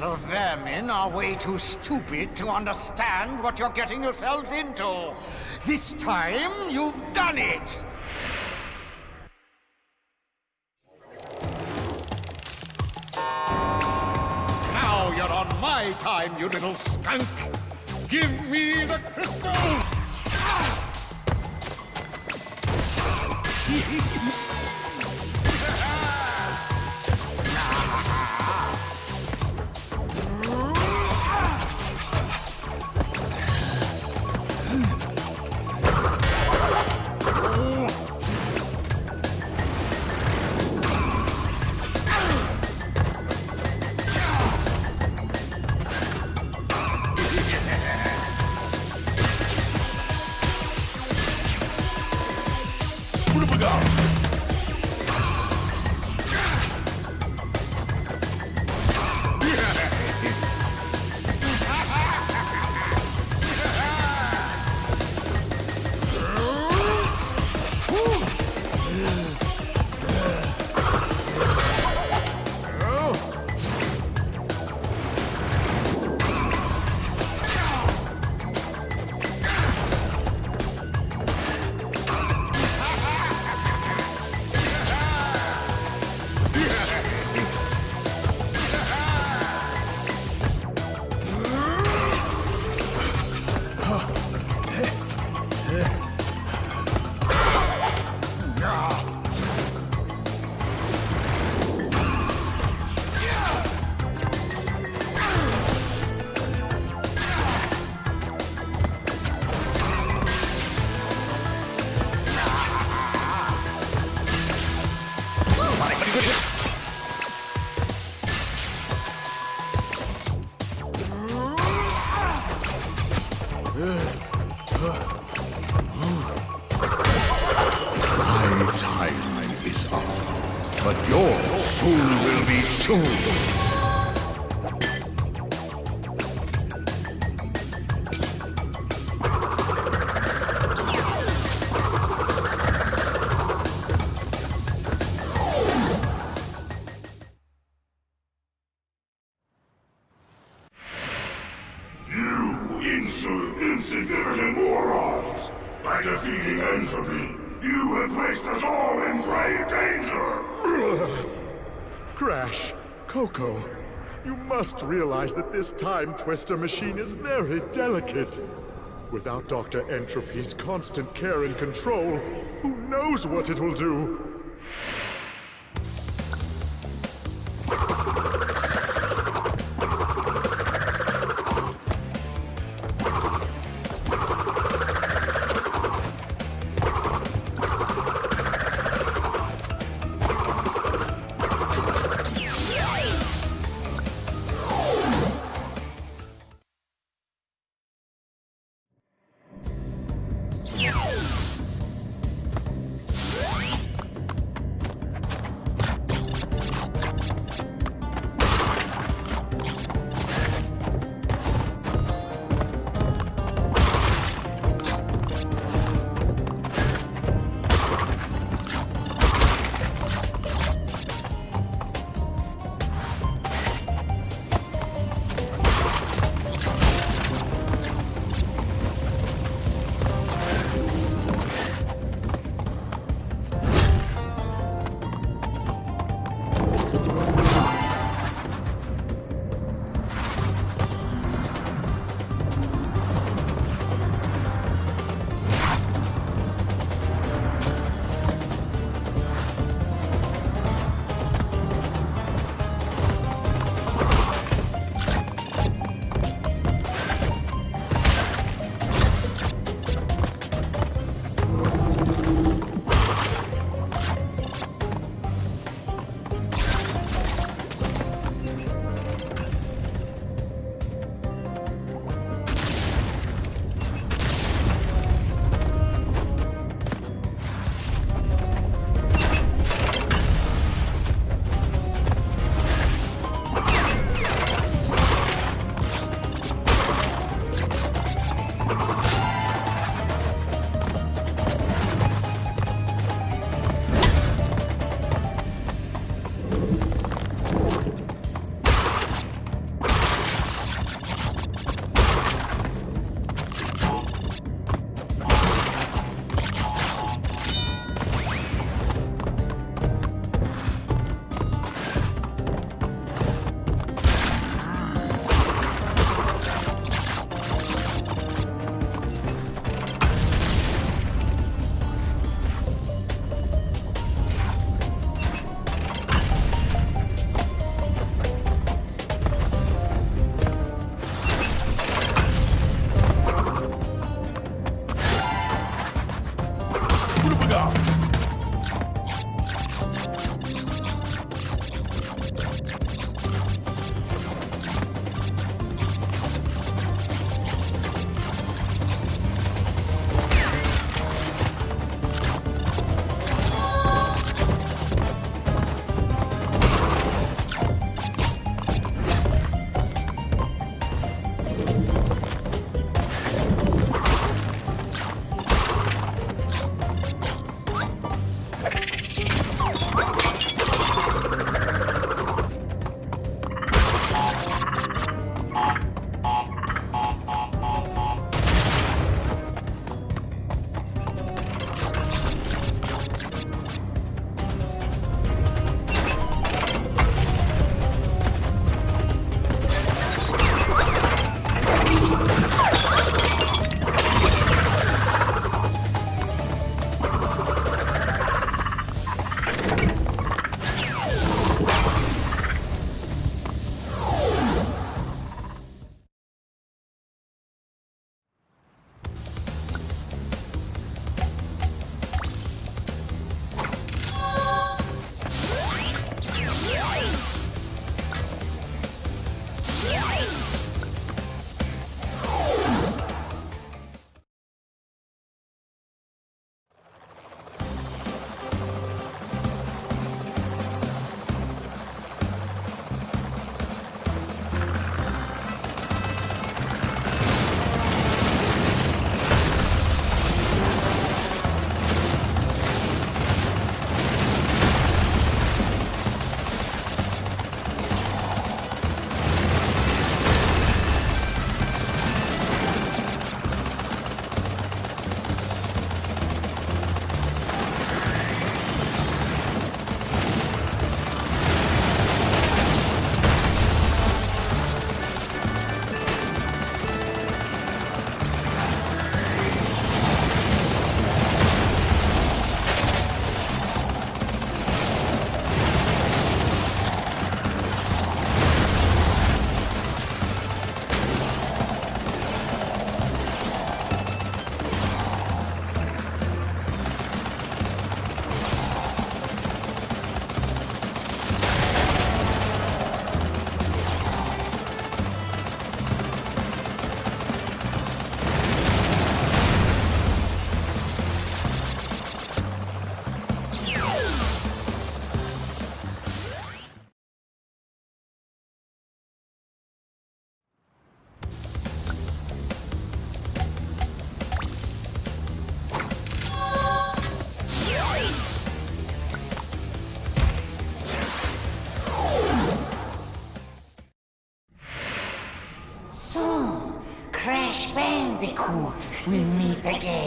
Little vermin are way too stupid to understand what you're getting yourselves into. This time, you've done it! Now you're on my time, you little skunk! Must realize that this time twister machine is very delicate. Without Dr. N. Tropy's constant care and control, who knows what it will do? Will meet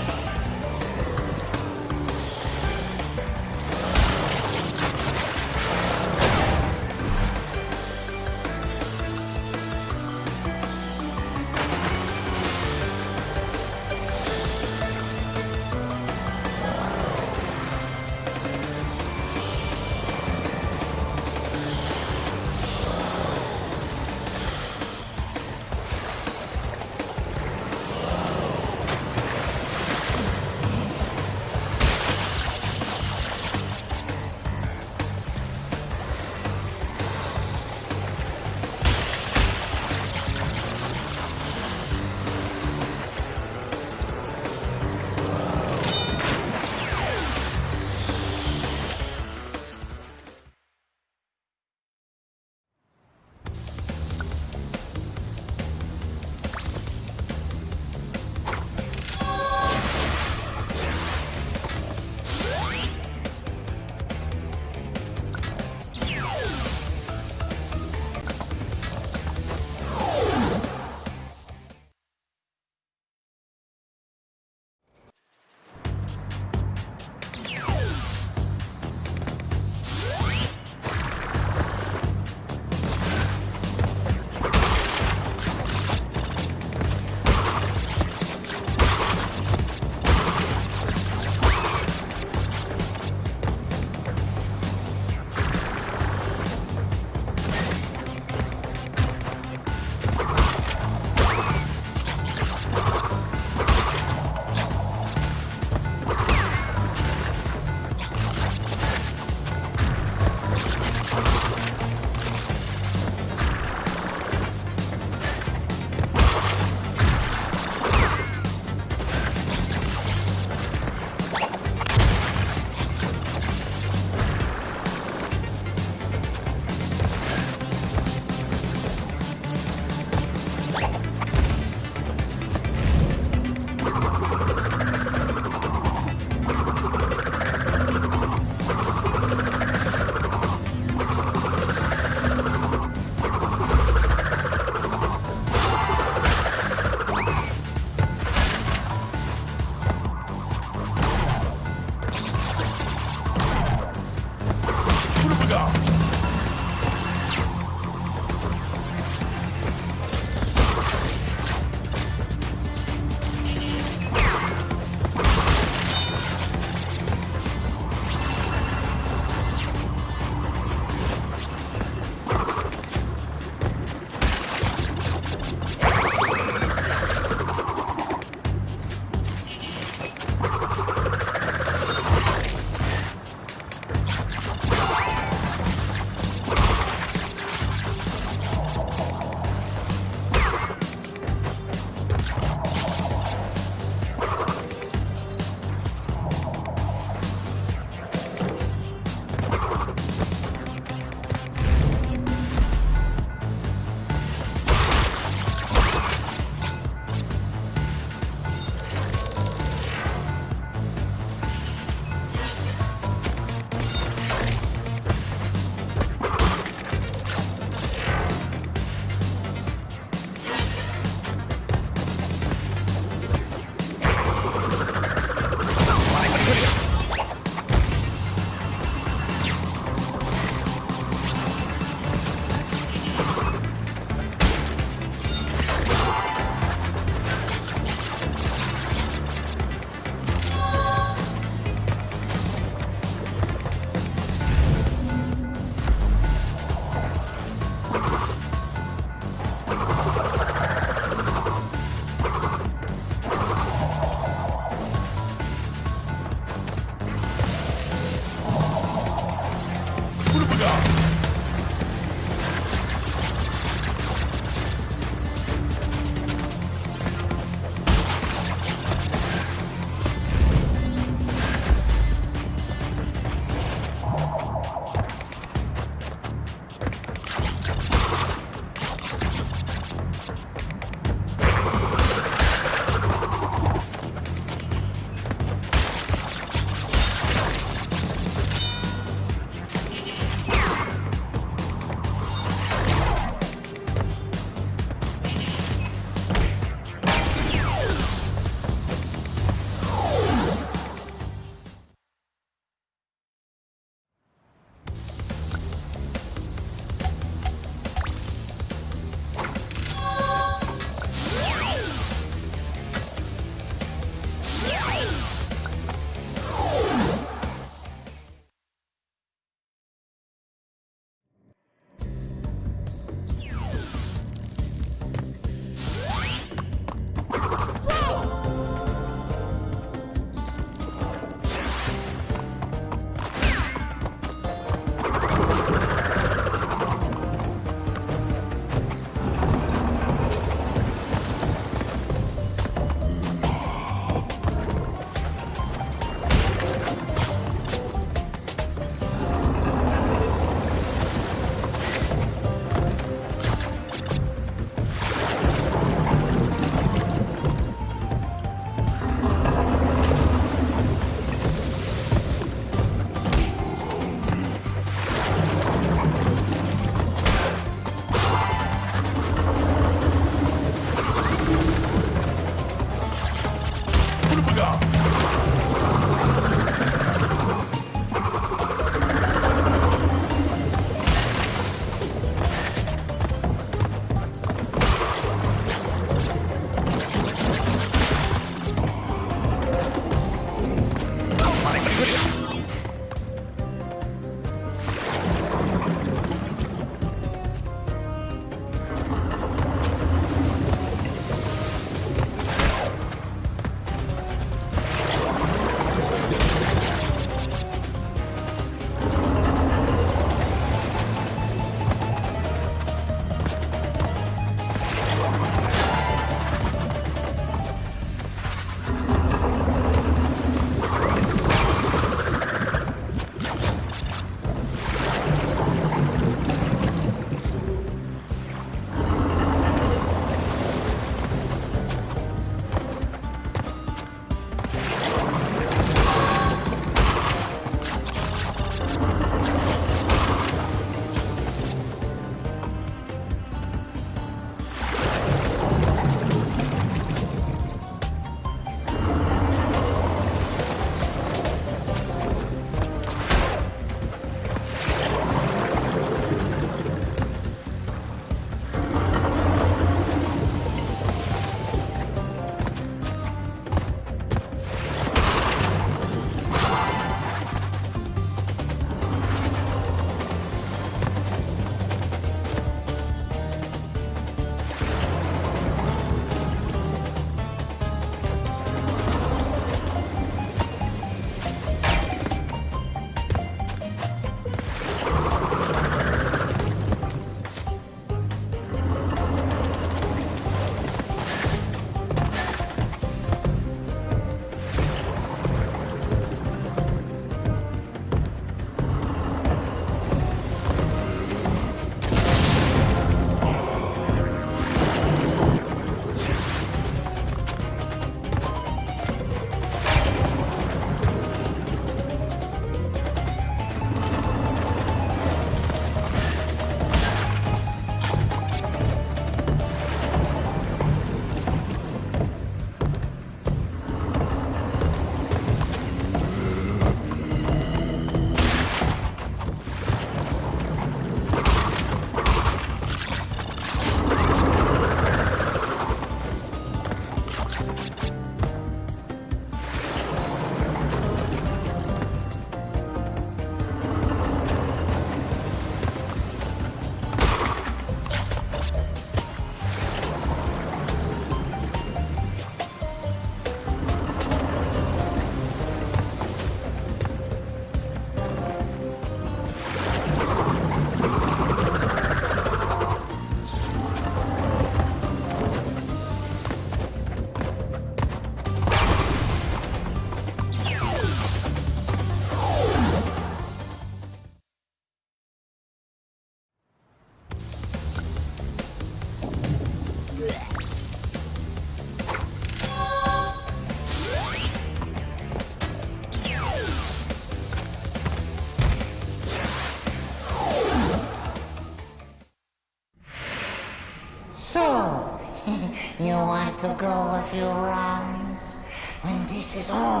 to go a few rounds? When this is over,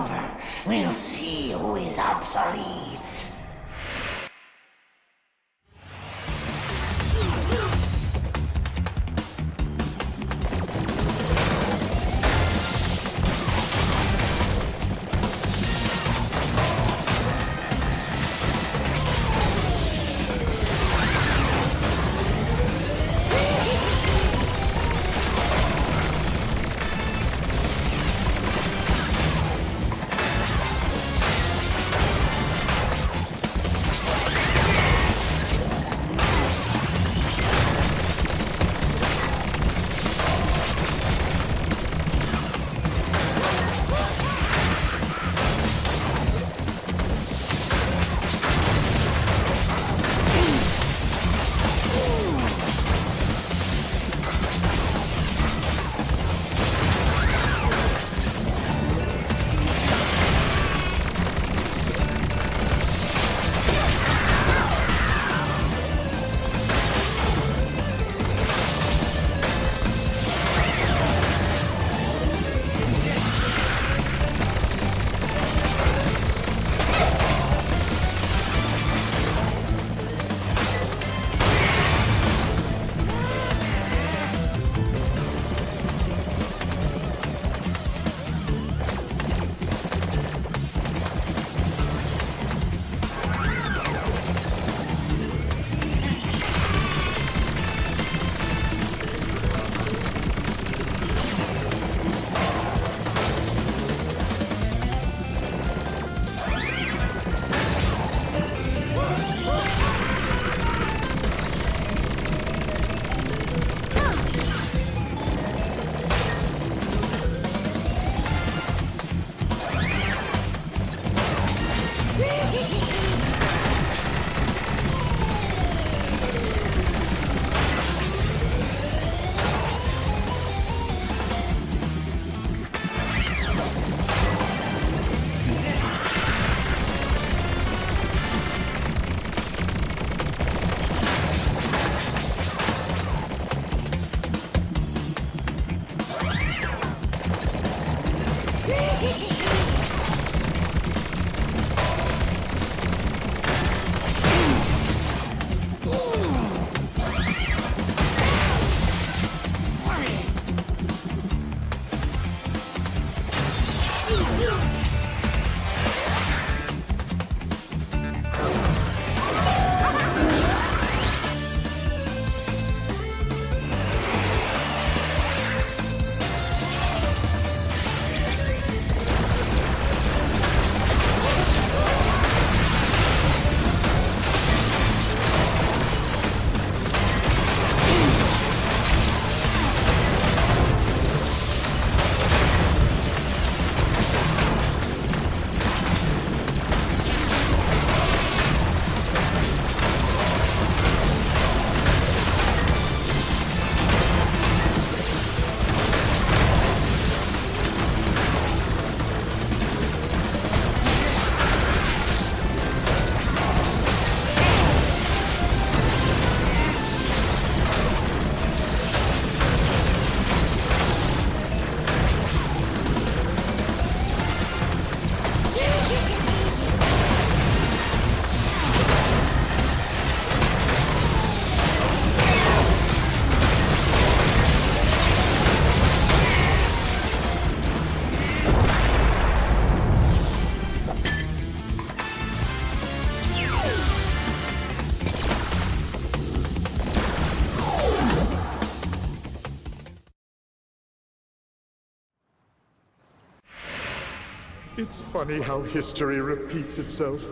It's funny how history repeats itself.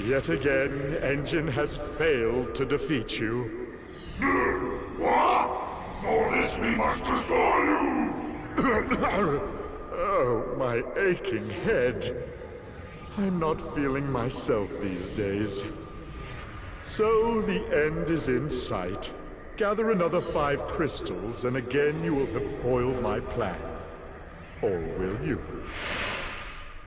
Yet again, N. Gin has failed to defeat you. What? For this we must destroy you! oh, my aching head. I'm not feeling myself these days. So the end is in sight. Gather another five crystals, and again you will have foiled my plan.